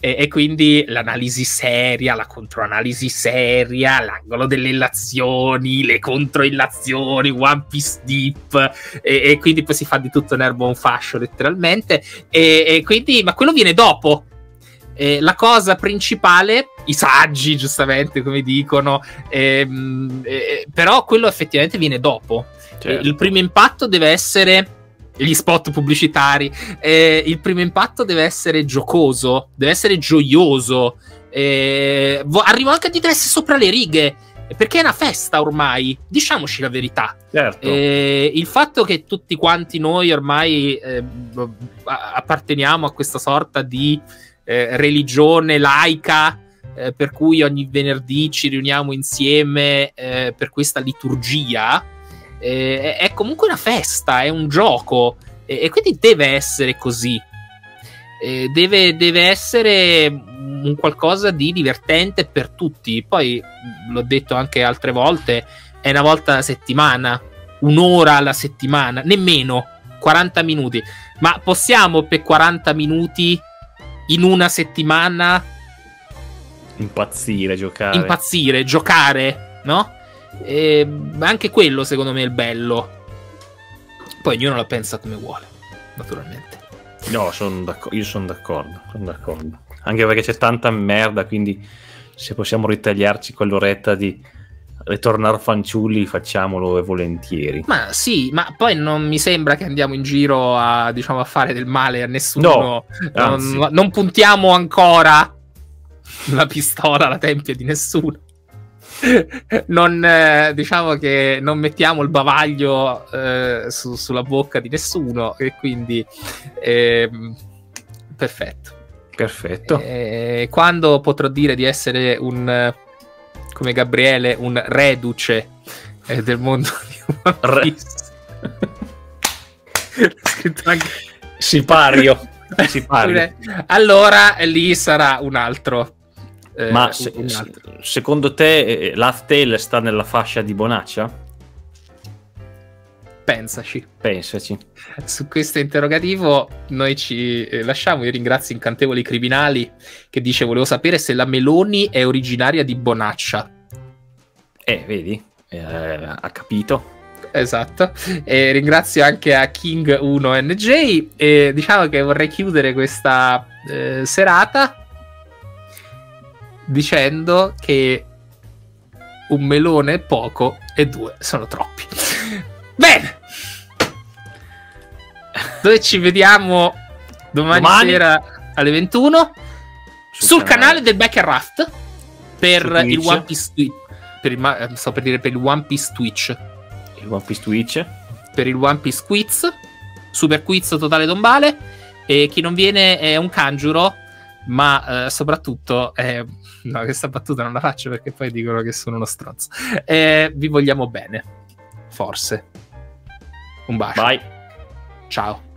E, e, quindi l'analisi seria, la controanalisi seria, l'angolo delle illazioni, le controillazioni, One Piece Deep, e, e, quindi poi si fa di tutto un erbo un fascio letteralmente. E, e quindi, ma quello viene dopo. la cosa principale, i saggi, giustamente, come dicono, ehm, però quello effettivamente viene dopo. Certo. il primo impatto deve essere gli spot pubblicitari. Eh, il primo impatto deve essere giocoso, deve essere gioioso. Eh, arrivo anche a dire sopra le righe. Perché è una festa ormai, diciamoci la verità. Certo. Eh, il fatto che tutti quanti noi ormai eh, apparteniamo a questa sorta di eh, religione laica, eh, per cui ogni venerdì ci riuniamo insieme per questa liturgia, eh, è comunque una festa, è un gioco e, e quindi deve essere così. Eh, deve, deve, essere un qualcosa di divertente per tutti. Poi l'ho detto anche altre volte: è una volta alla settimana, un'ora alla settimana, nemmeno 40 minuti. Ma possiamo per 40 minuti in una settimana impazzire, giocare, impazzire, giocare, no? E anche quello, secondo me, è il bello. Poi ognuno la pensa come vuole, naturalmente. No, son io sono d'accordo, son d'accordo. Anche perché c'è tanta merda, quindi se possiamo ritagliarci quell'oretta di ritornare fanciulli, facciamolo volentieri. Ma sì, ma poi non mi sembra che andiamo in giro a, diciamo, a fare del male a nessuno. No, non, non puntiamo ancora la pistola alla tempia di nessuno. Non, eh, diciamo che non mettiamo il bavaglio eh, su, sulla bocca di nessuno e quindi eh, perfetto. Perfetto. Eh, quando potrò dire di essere un come Gabriele, un reduce eh, del mondo di One Piece. anche... Sipario. Sipario. Allora lì sarà un altro. Eh, Ma se, secondo te eh, Tale sta nella fascia di Bonaccia? Pensaci. Pensaci. Su questo interrogativo noi ci eh, lasciamo. Io ringrazio Incantevoli Criminali che dice volevo sapere se la Meloni è originaria di Bonaccia. Eh, vedi? Eh, ha capito. Esatto. E ringrazio anche a King1NJ e diciamo che vorrei chiudere questa eh, serata dicendo che un melone è poco e due sono troppi. Bene. Dove ci vediamo domani, domani. sera alle 21 sul, sul canale. canale del Back Raft per il One Piece per il, eh, sto per dire per il One Piece Twitch. Il One Piece Twitch per il One Piece Quiz, Super Quiz totale dombale e chi non viene è un cangiuro ma eh, soprattutto, eh, no, questa battuta non la faccio perché poi dicono che sono uno stronzo. Eh, vi vogliamo bene, forse. Un bacio. Bye. Ciao.